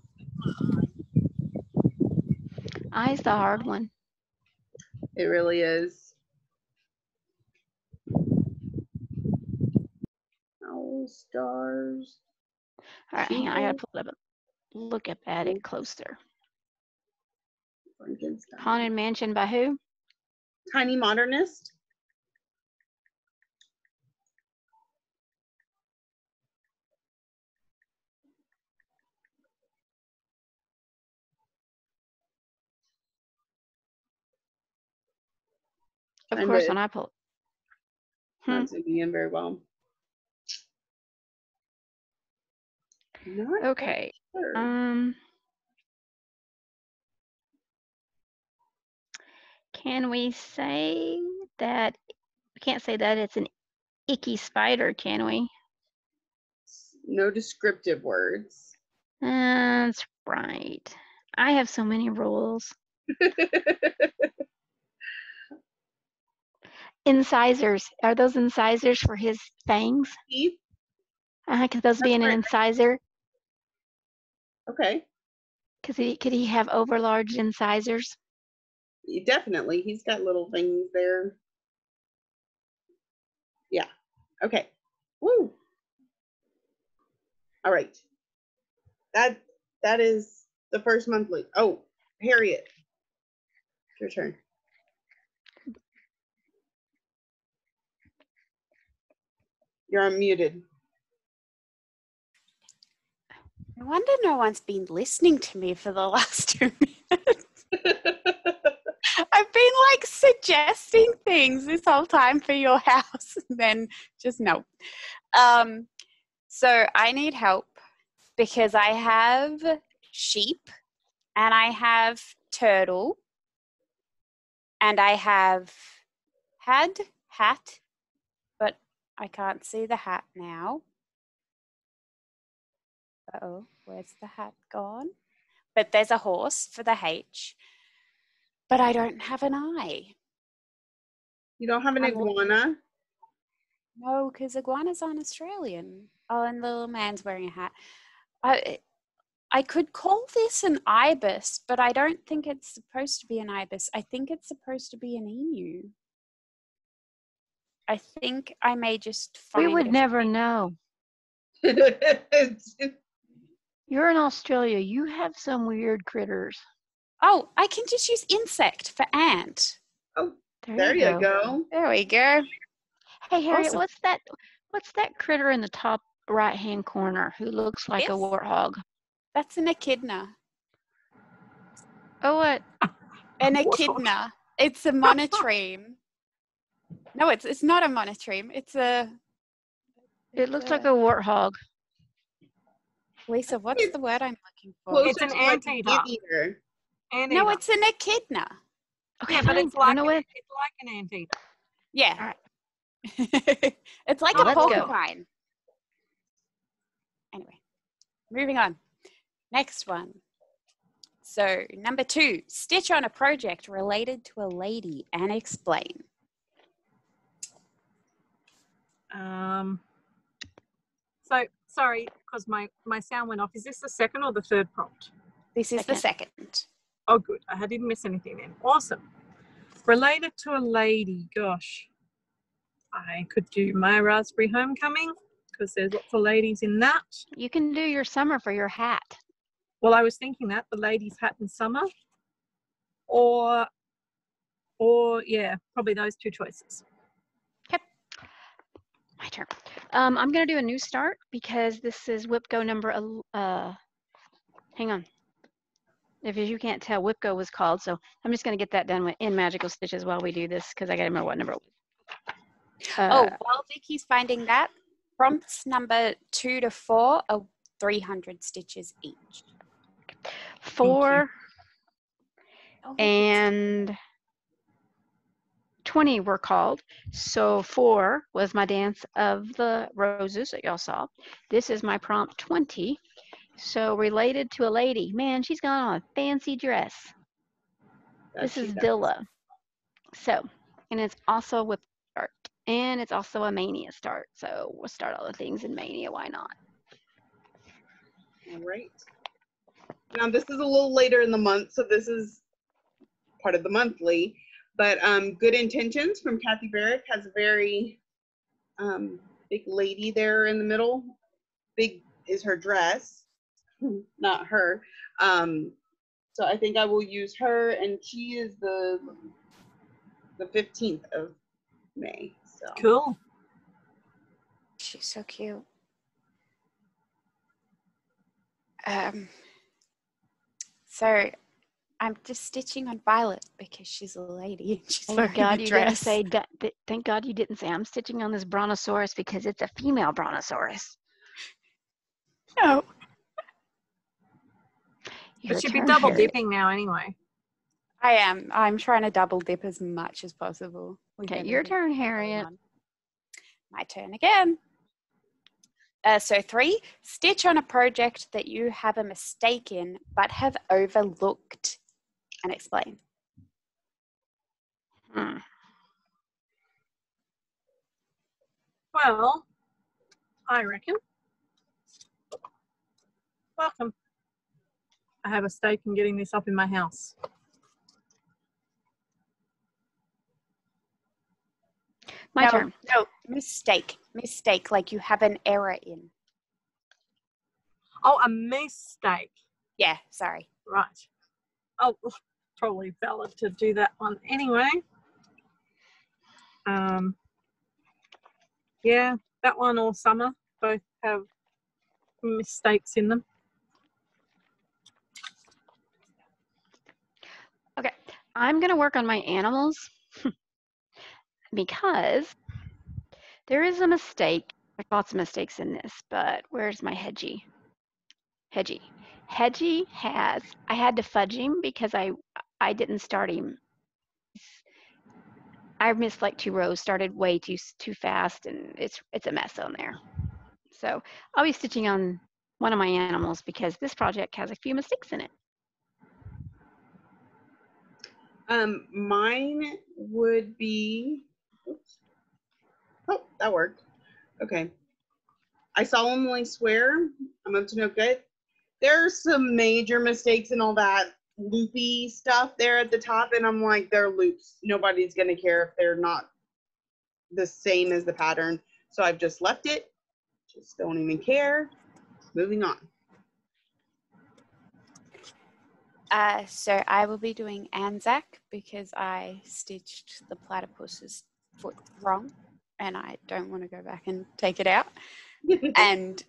I's the hard one. It really is. Oh, stars. All right, hang on. I gotta pull it up. Look up at it closer. Haunted Mansion by who? Tiny modernist. Of I'm course, when I pull. Hmm. Not zooming in very well. Not Okay. sure. Um. Can we say that? We can't say that it's an icky spider, can we? no descriptive words. That's right. I have so many rules. *laughs* Incisors. Are those incisors for his fangs? Teeth. Uh, could those be That's in an right. incisor? Okay. Could he could he have overlarge incisors? Definitely. He's got little things there. Yeah. Okay. Woo. All right. That that is the first monthly. Oh, Harriet. Your turn. You're unmuted. No wonder no one's been listening to me for the *laughs* last two minutes. *laughs* I've been like suggesting things this whole time for your *laughs* house, and then just no. Um, so I need help because I have sheep and I have turtle and I have had hat, I can't see the hat now. oh, where's the hat gone? But there's a horse for the H, but I don't have an eye. you don't have an iguana. No, because iguanas aren't Australian. Oh, and the little man's wearing a hat. I, I could call this an ibis, but I don't think it's supposed to be an ibis. I think it's supposed to be an emu. I think I may just We would it. never know. *laughs* You're in Australia. You have some weird critters. Oh, I can just use insect for ant. Oh, there you go. There we go. Hey Harriet, Awesome. what's that? What's that critter in the top right-hand corner who looks like a warthog? That's an echidna. Oh, what? An *laughs* echidna. It's a monotreme. No, it's it's not a monotreme. It's a. It looks like a warthog. Lisa. What's the word I'm looking for? Closer It's an to like anteater. anteater. Anteater. No, it's an echidna. Okay, yeah, but it's like know an, what. it's like an anteater. Yeah. *laughs* it's like Well, a let's go. porcupine. Anyway, moving on. Next one. So, number two, stitch on a project related to a lady and explain. Um, so sorry, because my my sound went off. Is this the second or the third prompt? This is the second. Oh, good. I didn't miss anything then. Awesome. Related to a lady. Gosh, I could do my raspberry homecoming because there's lots of ladies in that. You can do your summer for your hat. Well, I was thinking that the ladies' hat in summer, or, or yeah, probably those two choices. Turn. Um, I'm gonna do a new start because this is WIPGO number. Uh, hang on. If you can't tell, WIPGO was called, so I'm just gonna get that done with, in Magical Stitches while we do this because I gotta remember what number. was. oh, Uh, while Vicky's finding that, prompts number two to four are 300 stitches each. four Oh, and 20 were called. So four was my dance of the roses that y'all saw. This is my prompt 20. So related to a lady. Man, she's got on a fancy dress. This is does. Dilla. So, and it's also a WIP start. And it's also a mania start. So we'll start all the things in mania. Why not? All right. Now this is a little later in the month, so this is part of the monthly. But um, Good Intentions from Kathy Barrick has a very um, big lady there in the middle. Big is her dress, *laughs* not her. Um, so I think I will use her, and she is the the 15th of May. So Cool. She's so cute. Um, so I'm just stitching on Violet because she's a lady. and She's Thank wearing God a you didn't say. du- Thank God you didn't say I'm stitching on this brontosaurus because it's a female brontosaurus. no. Your It should be double Harriet. dipping now anyway. I am. I'm trying to double dip as much as possible. Okay, your everything turn, Harriet. My turn again. Uh, so three, stitch on a project that you have a mistake in but have overlooked and explain. Hmm. Well, I reckon. Welcome. I have a stake in getting this up in my house. My no, turn. No, mistake. Mistake, like you have an error in. Oh, a mistake. Yeah, sorry. Right. Oh, probably valid to do that one anyway. Um, yeah, that one or summer both have mistakes in them. Okay, I'm going to work on my animals *laughs* because there is a mistake. There's lots of mistakes in this, but where's my hedgie? Hedgie. Hedgie has, I had to fudge him because I, I didn't start him. I missed like two rows, started way too, too fast and it's, it's a mess on there. So I'll be stitching on one of my animals because this project has a few mistakes in it. Um, mine would be. Oops. Oh, that worked. Okay. I solemnly swear, I'm up to no good. There's some major mistakes and all that loopy stuff there at the top, and I'm like, they're loops. Nobody's gonna care if they're not the same as the pattern. So I've just left it. Just don't even care. Moving on. Uh, so I will be doing Anzac because I stitched the platypus's foot wrong and I don't want to go back and take it out. *laughs* and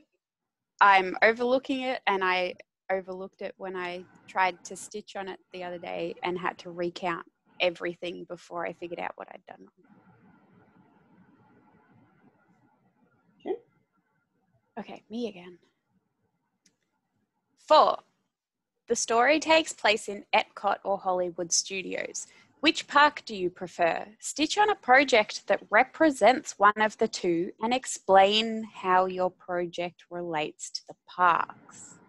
I'm overlooking it and I overlooked it when I tried to stitch on it the other day and had to recount everything before I figured out what I'd done. Okay. Okay, me again. Four. The story takes place in Epcot or Hollywood Studios. Which park do you prefer? Stitch on a project that represents one of the two and explain how your project relates to the parks.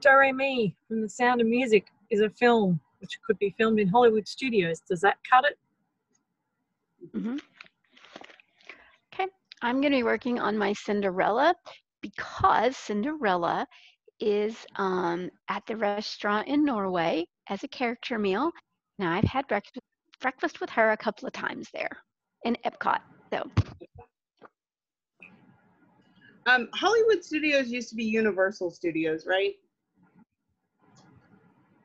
Do Re from The Sound of Music is a film which could be filmed in Hollywood studios. Does that cut it? hmm Okay, I'm going to be working on my Cinderella because Cinderella is um, at the restaurant in Norway as a character meal. Now I've had breakfast breakfast with her a couple of times there in Epcot. So Um, Hollywood Studios used to be Universal Studios, right?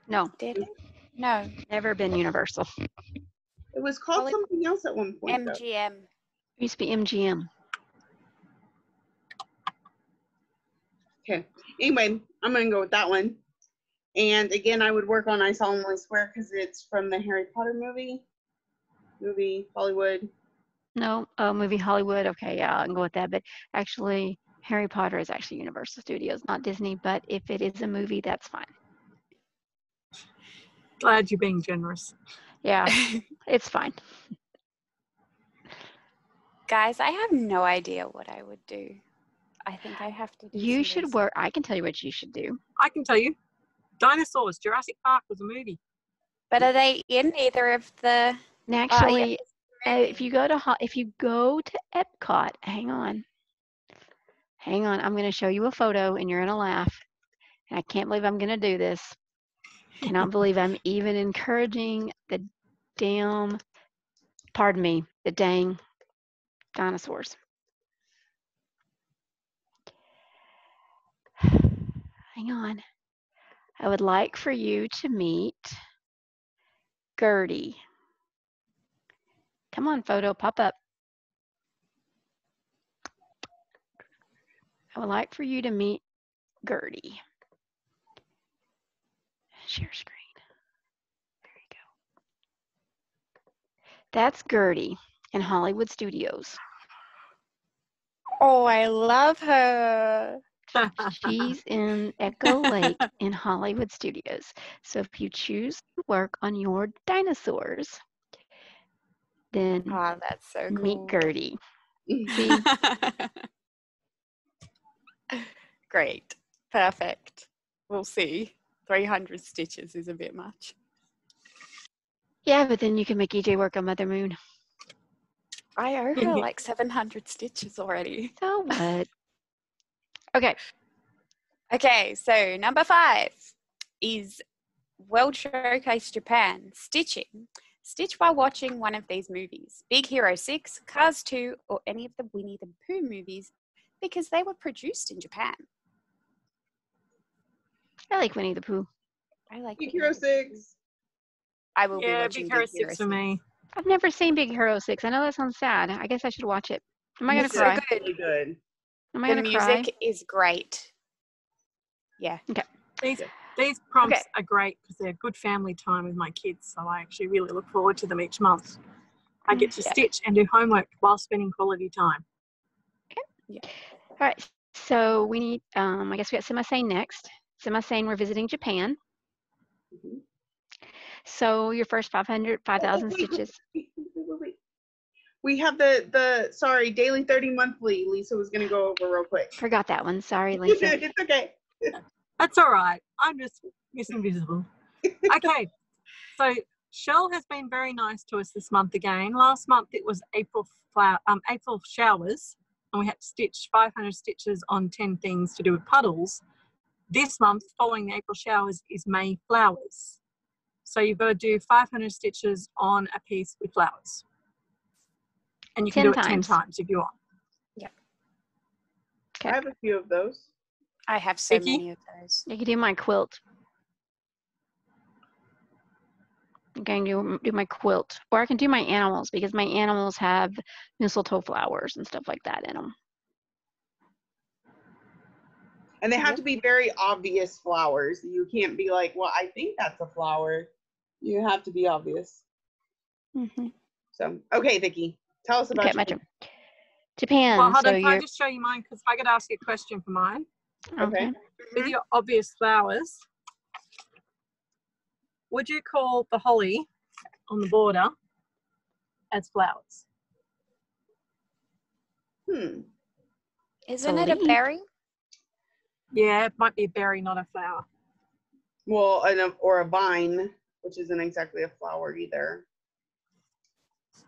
No, Did it? No, never been Universal. It was called Holly- something else at one point. though. MGM. It used to be MGM. Okay. Anyway, I'm gonna go with that one. And again, I would work on I solemnly swear because it's from the Harry Potter movie. Movie Hollywood. No, uh, movie Hollywood. Okay, yeah, I can go with that. But actually, Harry Potter is actually Universal Studios, not Disney. But if it is a movie, that's fine. Glad you're being generous. Yeah, *laughs* it's fine. Guys, I have no idea what I would do. I think I have to do You some should research. work. I can tell you what you should do. I can tell you. Dinosaurs, Jurassic Park was a movie. But are they in either of the And uh, yeah, actually, uh, if you go to if you go to Epcot, hang on, hang on. I'm going to show you a photo, and you're going to laugh. And I can't believe I'm going to do this. Cannot believe I'm even encouraging the damn, pardon me, the dang dinosaurs. *sighs* Hang on. I would like for you to meet Gertie. Come on, photo, pop up. I would like for you to meet Gertie. Share screen. There you go. That's Gertie in Hollywood Studios. Oh, I love her. *laughs* She's in Echo Lake in Hollywood Studios. So if you choose to work on your dinosaurs, then Oh, that's so cool. meet Gertie. *laughs* Great. Perfect. We'll see. 300 stitches is a bit much. Yeah, but then you can make EJ work on Mother Moon. I owe her like 700 stitches already. So what? Okay. Okay, so number five is World Showcase Japan stitching. Stitch while watching one of these movies Big Hero 6, Cars 2, or any of the Winnie the Pooh movies because they were produced in Japan. I like Winnie the Pooh. I like Big Hero. Six. I will be watching Big Hero Big Hero 6 for me. I've never seen Big Hero 6. I know that sounds sad. I guess I should watch it. Am I going It's to so cry? good. Really good. Am I The going to music cry? is great. Yeah. These these prompts Okay. are great because they're good family time with my kids. So I actually really look forward to them each month. I get to Yeah. stitch and do homework while spending quality time. Okay. Yeah. All right. So we need, um, I guess we got Sima saying next. Sima saying we're visiting Japan. Mhm. So your first 500, 5,000 wait, wait, stitches. Wait, wait, wait, wait. We have the the sorry daily thirty monthly. Lisa was gonna go over real quick. Forgot that one. Sorry, *laughs* Lisa. it's okay. That's all right. I'm just Miss Invisible. *laughs* Okay. So Shell has been very nice to us this month again. Last month it was April flower, um, April showers, and we had to stitch 500 stitches on 10 things to do with puddles. This month, following the April showers, is May flowers. So you've got to do 500 stitches on a piece with flowers. And you can 10 do it 10 times. times if you want. Yeah. Okay. I have a few of those. I have so Vicky? many of those. You can do my quilt. I'm going to do my quilt, or I can do my animals because my animals have mistletoe flowers and stuff like that in them. And they have to be very obvious flowers. You can't be like, well, I think that's a flower. You have to be obvious. Mm-hmm. So, okay, Vicky, tell us about Okay, my your- turn. Japan. Well, hold so on, can I you're just show you mine? Because I got to ask you a question for mine. okay. Okay. With your obvious flowers, would you call the holly on the border as flowers? Hmm. Isn't a it a berry? Yeah, it might be a berry, not a flower. Well, and a, or a vine, which isn't exactly a flower either.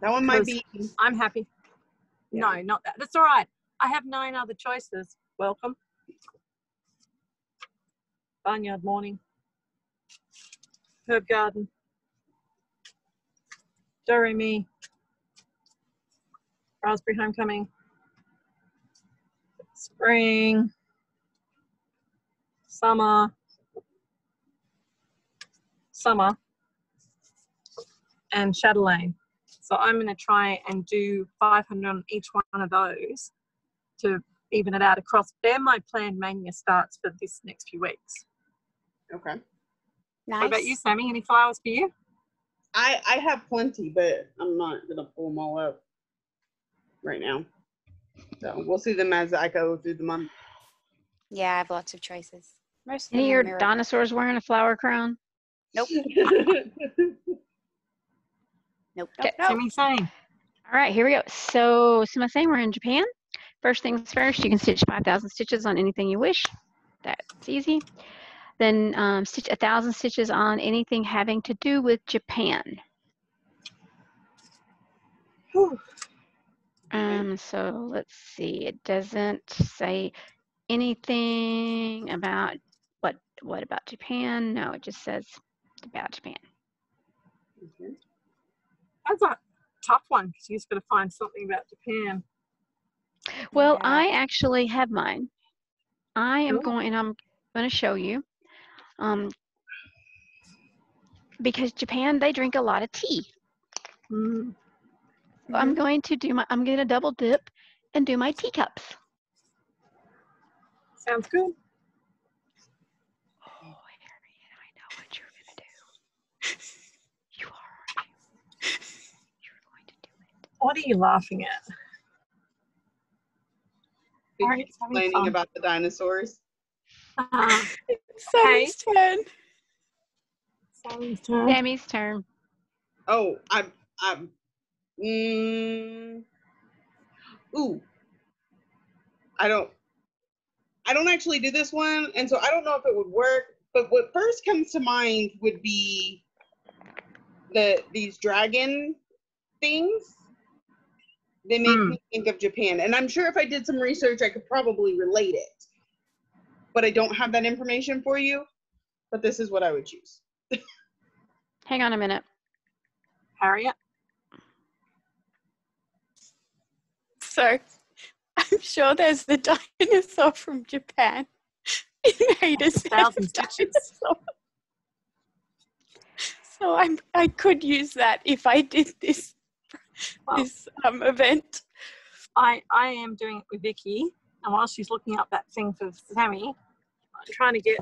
That one might be. I'm happy. No, not that. That's all right. I have nine other choices. Welcome. Barnyard morning. Herb garden. Doremi. Raspberry homecoming. Spring. Summer. Summer. And Chatelaine. So I'm going to try and do 500 on each one of those to even it out across. They're my planned mania starts for this next few weeks. Okay. Nice. What about you, Sammy? Any flowers for you? I I have plenty, but I'm not gonna pull them all up right now. So we'll see them as I go through the month. Yeah, I have lots of choices. Most Any of your are dinosaurs wearing a flower crown? Nope. *laughs* Nope. Okay. Nope. nope. Sammy, same. All right, here we go. So, so my saying we're in Japan. First things first, you can stitch 5,000 stitches on anything you wish. That's easy. Then um, stitch a thousand stitches on anything having to do with Japan. Whew. Um, so let's see. It doesn't say anything about what about Japan. No, it just says about Japan. Okay. That's a tough one because you just got to find something about Japan. Well, Yeah. I actually have mine. I am Cool. going, and I'm going to show you. Um, because Japan, they drink a lot of tea. Mm. So I'm going to do my, I'm going to double dip and do my teacups. Sounds good. Oh, Harriet, I know what you're going to do. You are. aren't you? You're going to do it. What are you laughing at? Vicky Alright, it's Complaining about the dinosaurs. Ah, Sammy's turn. Sammy's turn. Sammy's turn. Oh, I'm I'm. Mm, ooh. I don't. I don't actually do this one, and so I don't know if it would work. But what first comes to mind would be the these dragon things. They make Hmm. me think of Japan, and I'm sure if I did some research, I could probably relate it. But I don't have that information for you. But this is what I would choose. *laughs* Hang on a minute. Harriet. So *laughs* I'm sure there's the *laughs* dinosaur from Japan. It made us Thousand stitches. So I'm I could use that if I did this Well, this um event. I, I am doing it with Vicky, and while she's looking up that thing for Sammy, I'm trying to get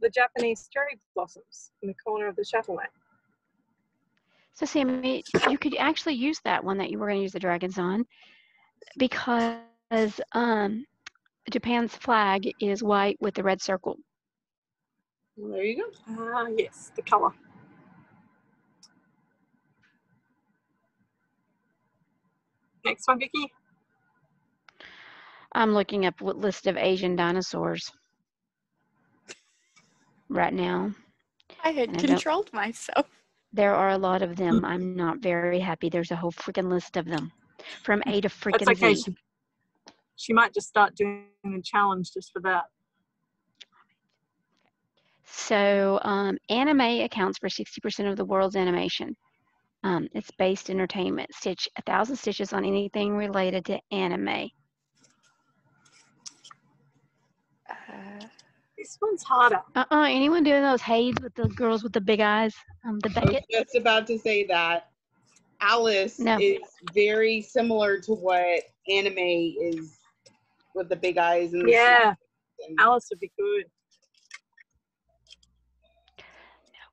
the Japanese cherry blossoms in the corner of the chatelaine. So Sammy, you could actually use that one that you were going to use the dragons on because um, Japan's flag is white with the red circle. There you go. Ah, yes, the colour. Next one, Vicky. I'm looking up what list of Asian dinosaurs right now. I had I don't- controlled myself. There are a lot of them. I'm not very happy. There's a whole freaking list of them from A to That's freaking okay. Z. She, she might just start doing a challenge just for that. So um, anime accounts for 60% of the world's animation. Um, it's based entertainment. Stitch a thousand stitches on anything related to anime. Uh, This one's harder. Uh-uh, anyone doing those haze with the girls with the big eyes? Um, the I was just about to say that. Alice No. is very similar to what anime is with the big eyes and the Yeah, and- Alice would be good.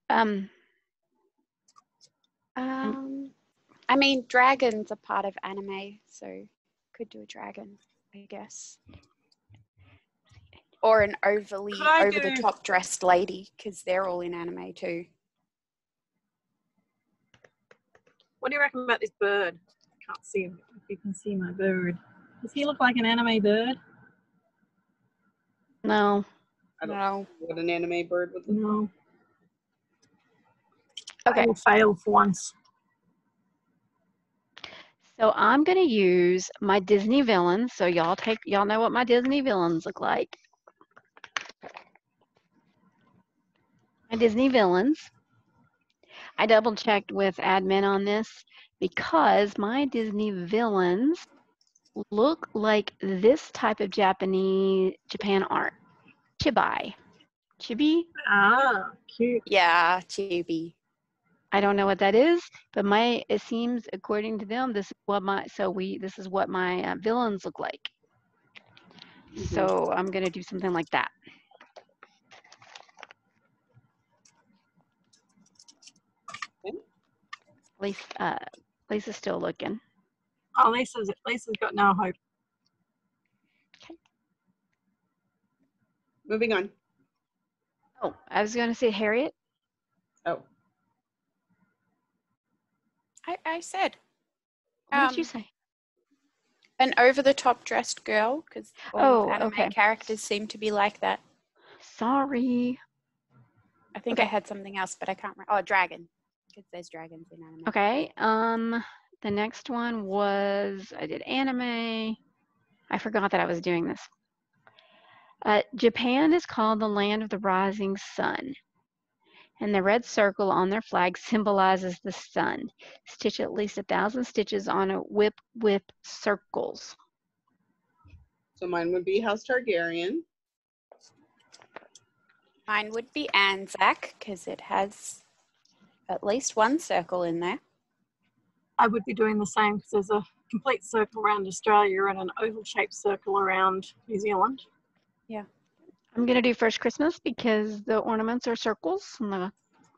Um, um, I mean, dragons are part of anime, so could do a dragon, I guess. Or an overly over the top dressed lady, because they're all in anime too. What do you reckon about this bird? I can't see him. If you can see my bird. Does he look like an anime bird? no. I don't know No. what an anime bird would look No. Okay. I will fail for once. So I'm gonna use my Disney villains. So y'all take y'all know what my Disney villains look like. My Disney villains. I double checked with admin on this because my Disney villains look like this type of Japanese Japan art. Chibi. Chibi? Ah, cute. Yeah, chibi. I don't know what that is, but my it seems according to them this is what my so we this is what my uh, villains look like. Mhm. So I'm gonna do something like that. Okay. Lisa, uh, Lisa's still looking. Oh, Lisa's Lisa's got no hope. Okay. Moving on. Oh, I was gonna say Harriet. I, I said What did you Um, say? an over the top dressed girl, because Oh, anime okay. characters seem to be like that. Sorry. I think I had something else, but I can't remember. Oh, a dragon, because there's dragons in anime. Okay. Um, the next one was I did anime. I forgot that I was doing this. Uh, Japan is called the land of the rising sun, and the red circle on their flag symbolizes the sun. Stitch at least a thousand stitches on a WIP with circles. so mine would be House Targaryen. Mine would be Anzac, because it has at least one circle in there. I would be doing the same because there's a complete circle around Australia and an oval shaped circle around New Zealand. I'm gonna do first Christmas because the ornaments are circles. and the-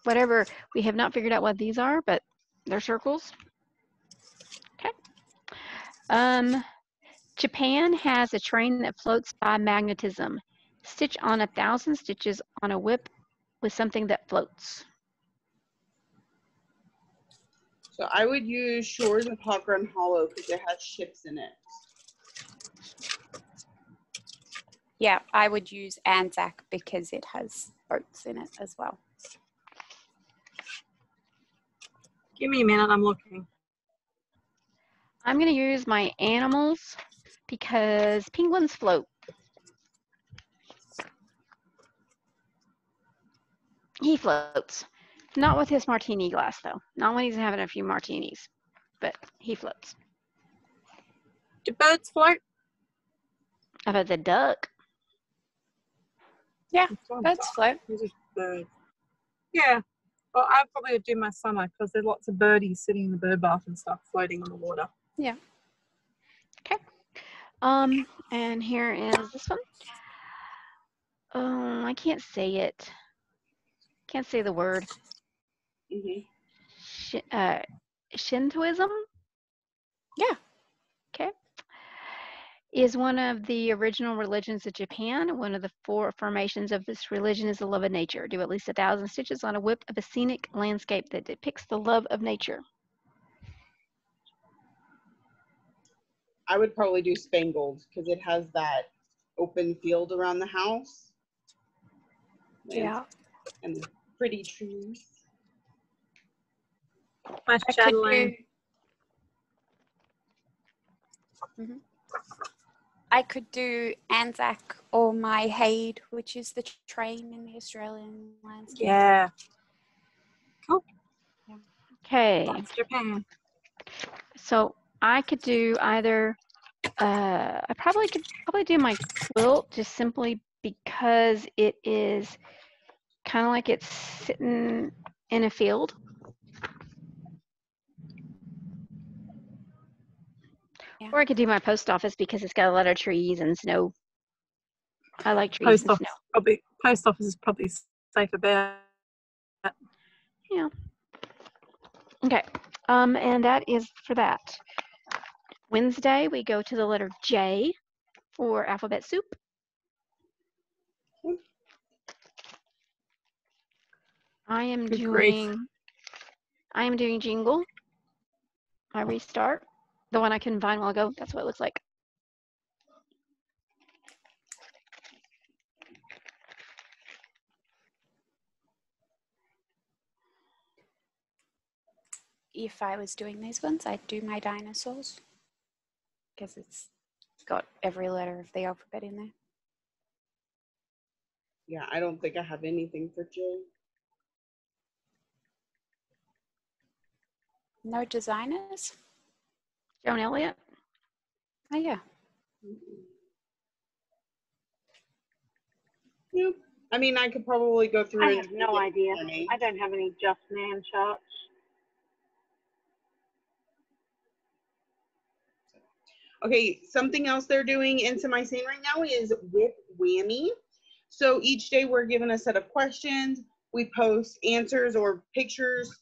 whatever we have not figured out what these are, but they're circles. Okay. Um, Japan has a train that floats by magnetism. Stitch on a thousand stitches on a WIP with something that floats. So I would use Shores of Hawk Run Hollow because it has ships in it. Yeah, I would use Anzac because it has boats in it as well. Give me a minute, I'm looking. I'm gonna use my animals because penguins float. He floats. Not with his martini glass though. Not when he's having a few martinis, but he floats. Do birds float? How about the duck? Float. These are. Yeah. Well, I probably would do my summer because there's lots of birdies sitting in the bird bath and stuff floating on the water. Yeah. Okay. Um, and here is this one. Um, I can't say it. Can't say the word. hmm Shi uh, Shintoism? Yeah. Okay. Is one of the original religions of Japan. One of the four formations of this religion is the love of nature. Do at least a thousand stitches on a WIP of a scenic landscape that depicts the love of nature. I would probably do Spangled because it has that open field around the house. Yeah. And pretty trees. My I could Chatelaine. do. Mhm. I could do Anzac or my Haid, which is the train in the Australian landscape. Yeah. Cool. Okay. That's Japan. So I could do either. Uh, I probably could probably do my quilt just simply because it is kind of like it's sitting in a field. Yeah. Or I could do my post office because it's got a lot of trees and snow. I like trees Post and office snow. probably post office is probably safer bet. Yeah. Okay, um, and that is for that. Wednesday, we go to the letter J for alphabet soup. I am Good grief. doing, I am doing jingle. I restart, the one I couldn't find a while ago, that's what it looks like. If I was doing these ones, I'd do my dinosaurs because it's got every letter of the alphabet in there. Yeah, I don't think I have anything for J. No designers? Joan Elliott, Oh, yeah. Nope. I mean, I could probably go through. I and have no idea. any. I don't have any Just Nan charts. Okay, something else they're doing in semi-sane right now is with whammy. So each day we're given a set of questions. We post answers or pictures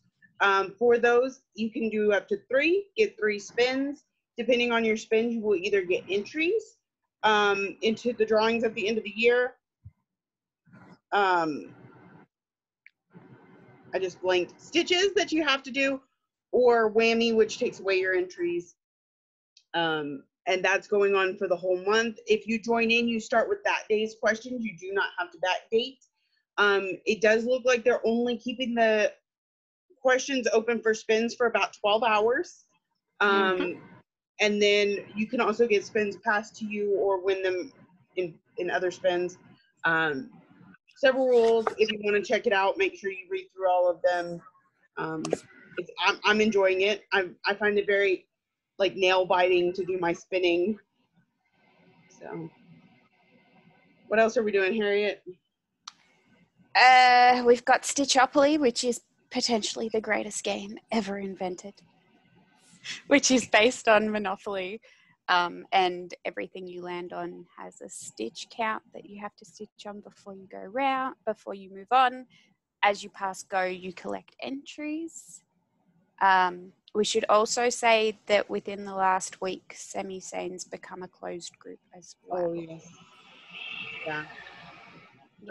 um, for those. You can do up to three, get three spins. Depending on your spins, you will either get entries um, into the drawings at the end of the year. Um, I just blanked stitches that you have to do, or whammy, which takes away your entries. Um, and that's going on for the whole month. If you join in, you start with that day's questions. You do not have to backdate. Um, it does look like they're only keeping the questions open for spins for about 12 hours. Um, And then you can also get spins passed to you or win them in, in other spins. Um, several rules. If you want to check it out, make sure you read through all of them. Um, it's, I'm, I'm enjoying it. I, I find it very like nail biting to do my spinning. So, what else are we doing, Harriet? Uh, we've got Stitchopoly, which is potentially the greatest game ever invented, which is based on Monopoly. Um, and everything you land on has a stitch count that you have to stitch on before you go round, before you move on. As you pass go, you collect entries. Um, we should also say that within the last week, Semi Sane's become a closed group as well. Oh yes. Yeah.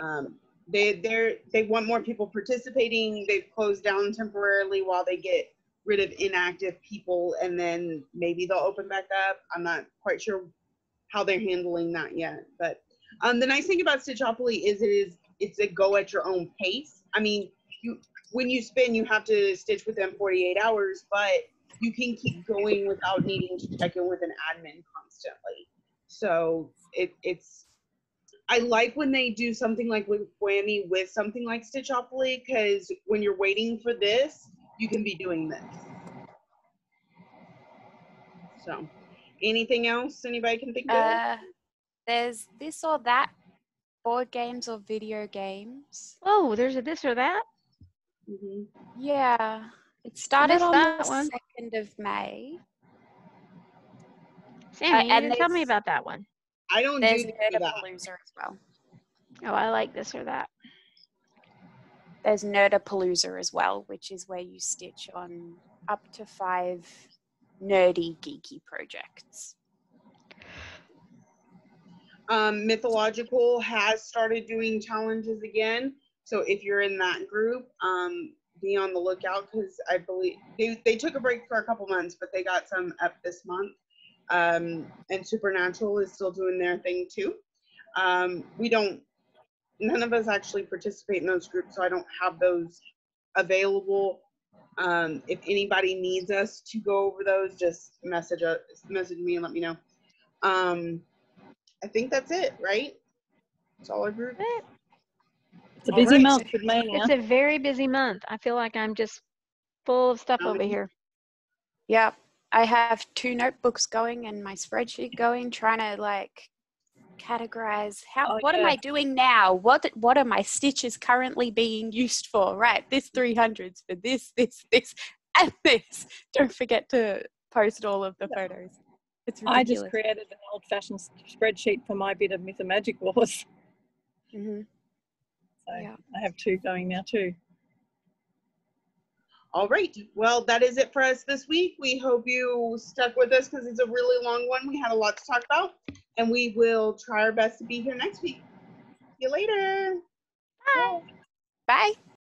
Um, they they're they want more people participating. They've closed down temporarily while they get rid of inactive people, and then maybe they'll open back up. I'm not quite sure how they're handling that yet. But um, the nice thing about Stitchopoly is it is it's a go at your own pace. I mean, you when you spin, you have to stitch within 48 hours, but you can keep going without needing to check in with an admin constantly. So it, it's I like when they do something like with Whammy with something like Stitchopoly because when you're waiting for this, you can be doing this. So, anything else anybody can think of? Uh, there's this or that board games or video games. oh, there's a this or that? Mhm. Yeah, it started on that the one. second of May. Sammy, you and didn't tell me about that one. I don't There's do this or that. Nerdapalooza as well. Oh, I like this or that. There's Nerdapalooza as well, which is where you stitch on up to five nerdy, geeky projects. Um, Mythological has started doing challenges again. So if you're in that group, um, be on the lookout because I believe they, they took a break for a couple months, but they got some up this month. Um, and Supernatural is still doing their thing too. Um, we don't, none of us actually participate in those groups, so I don't have those available. Um, if anybody needs us to go over those, just message us, message me and let me know. Um, I think that's it, right? That's all I wrote. It's a All busy right. month with Mania. It's a very busy month. I feel like I'm just full of stuff over Um, here. Yep. I have two notebooks going and my spreadsheet going, trying to like categorize how Oh, what am. I doing now? What what are my stitches currently being used for? Right, this 300s for this, this, this, and this. Don't forget to post all of the photos. It's ridiculous. I just created an old-fashioned spreadsheet for my bit of Myth and Magic Wars. hmm So Yeah. I have two going now too. All right. Well, that is it for us this week. We hope you stuck with us because it's a really long one. We had a lot to talk about, and we will try our best to be here next week. See you later. Bye. Bye.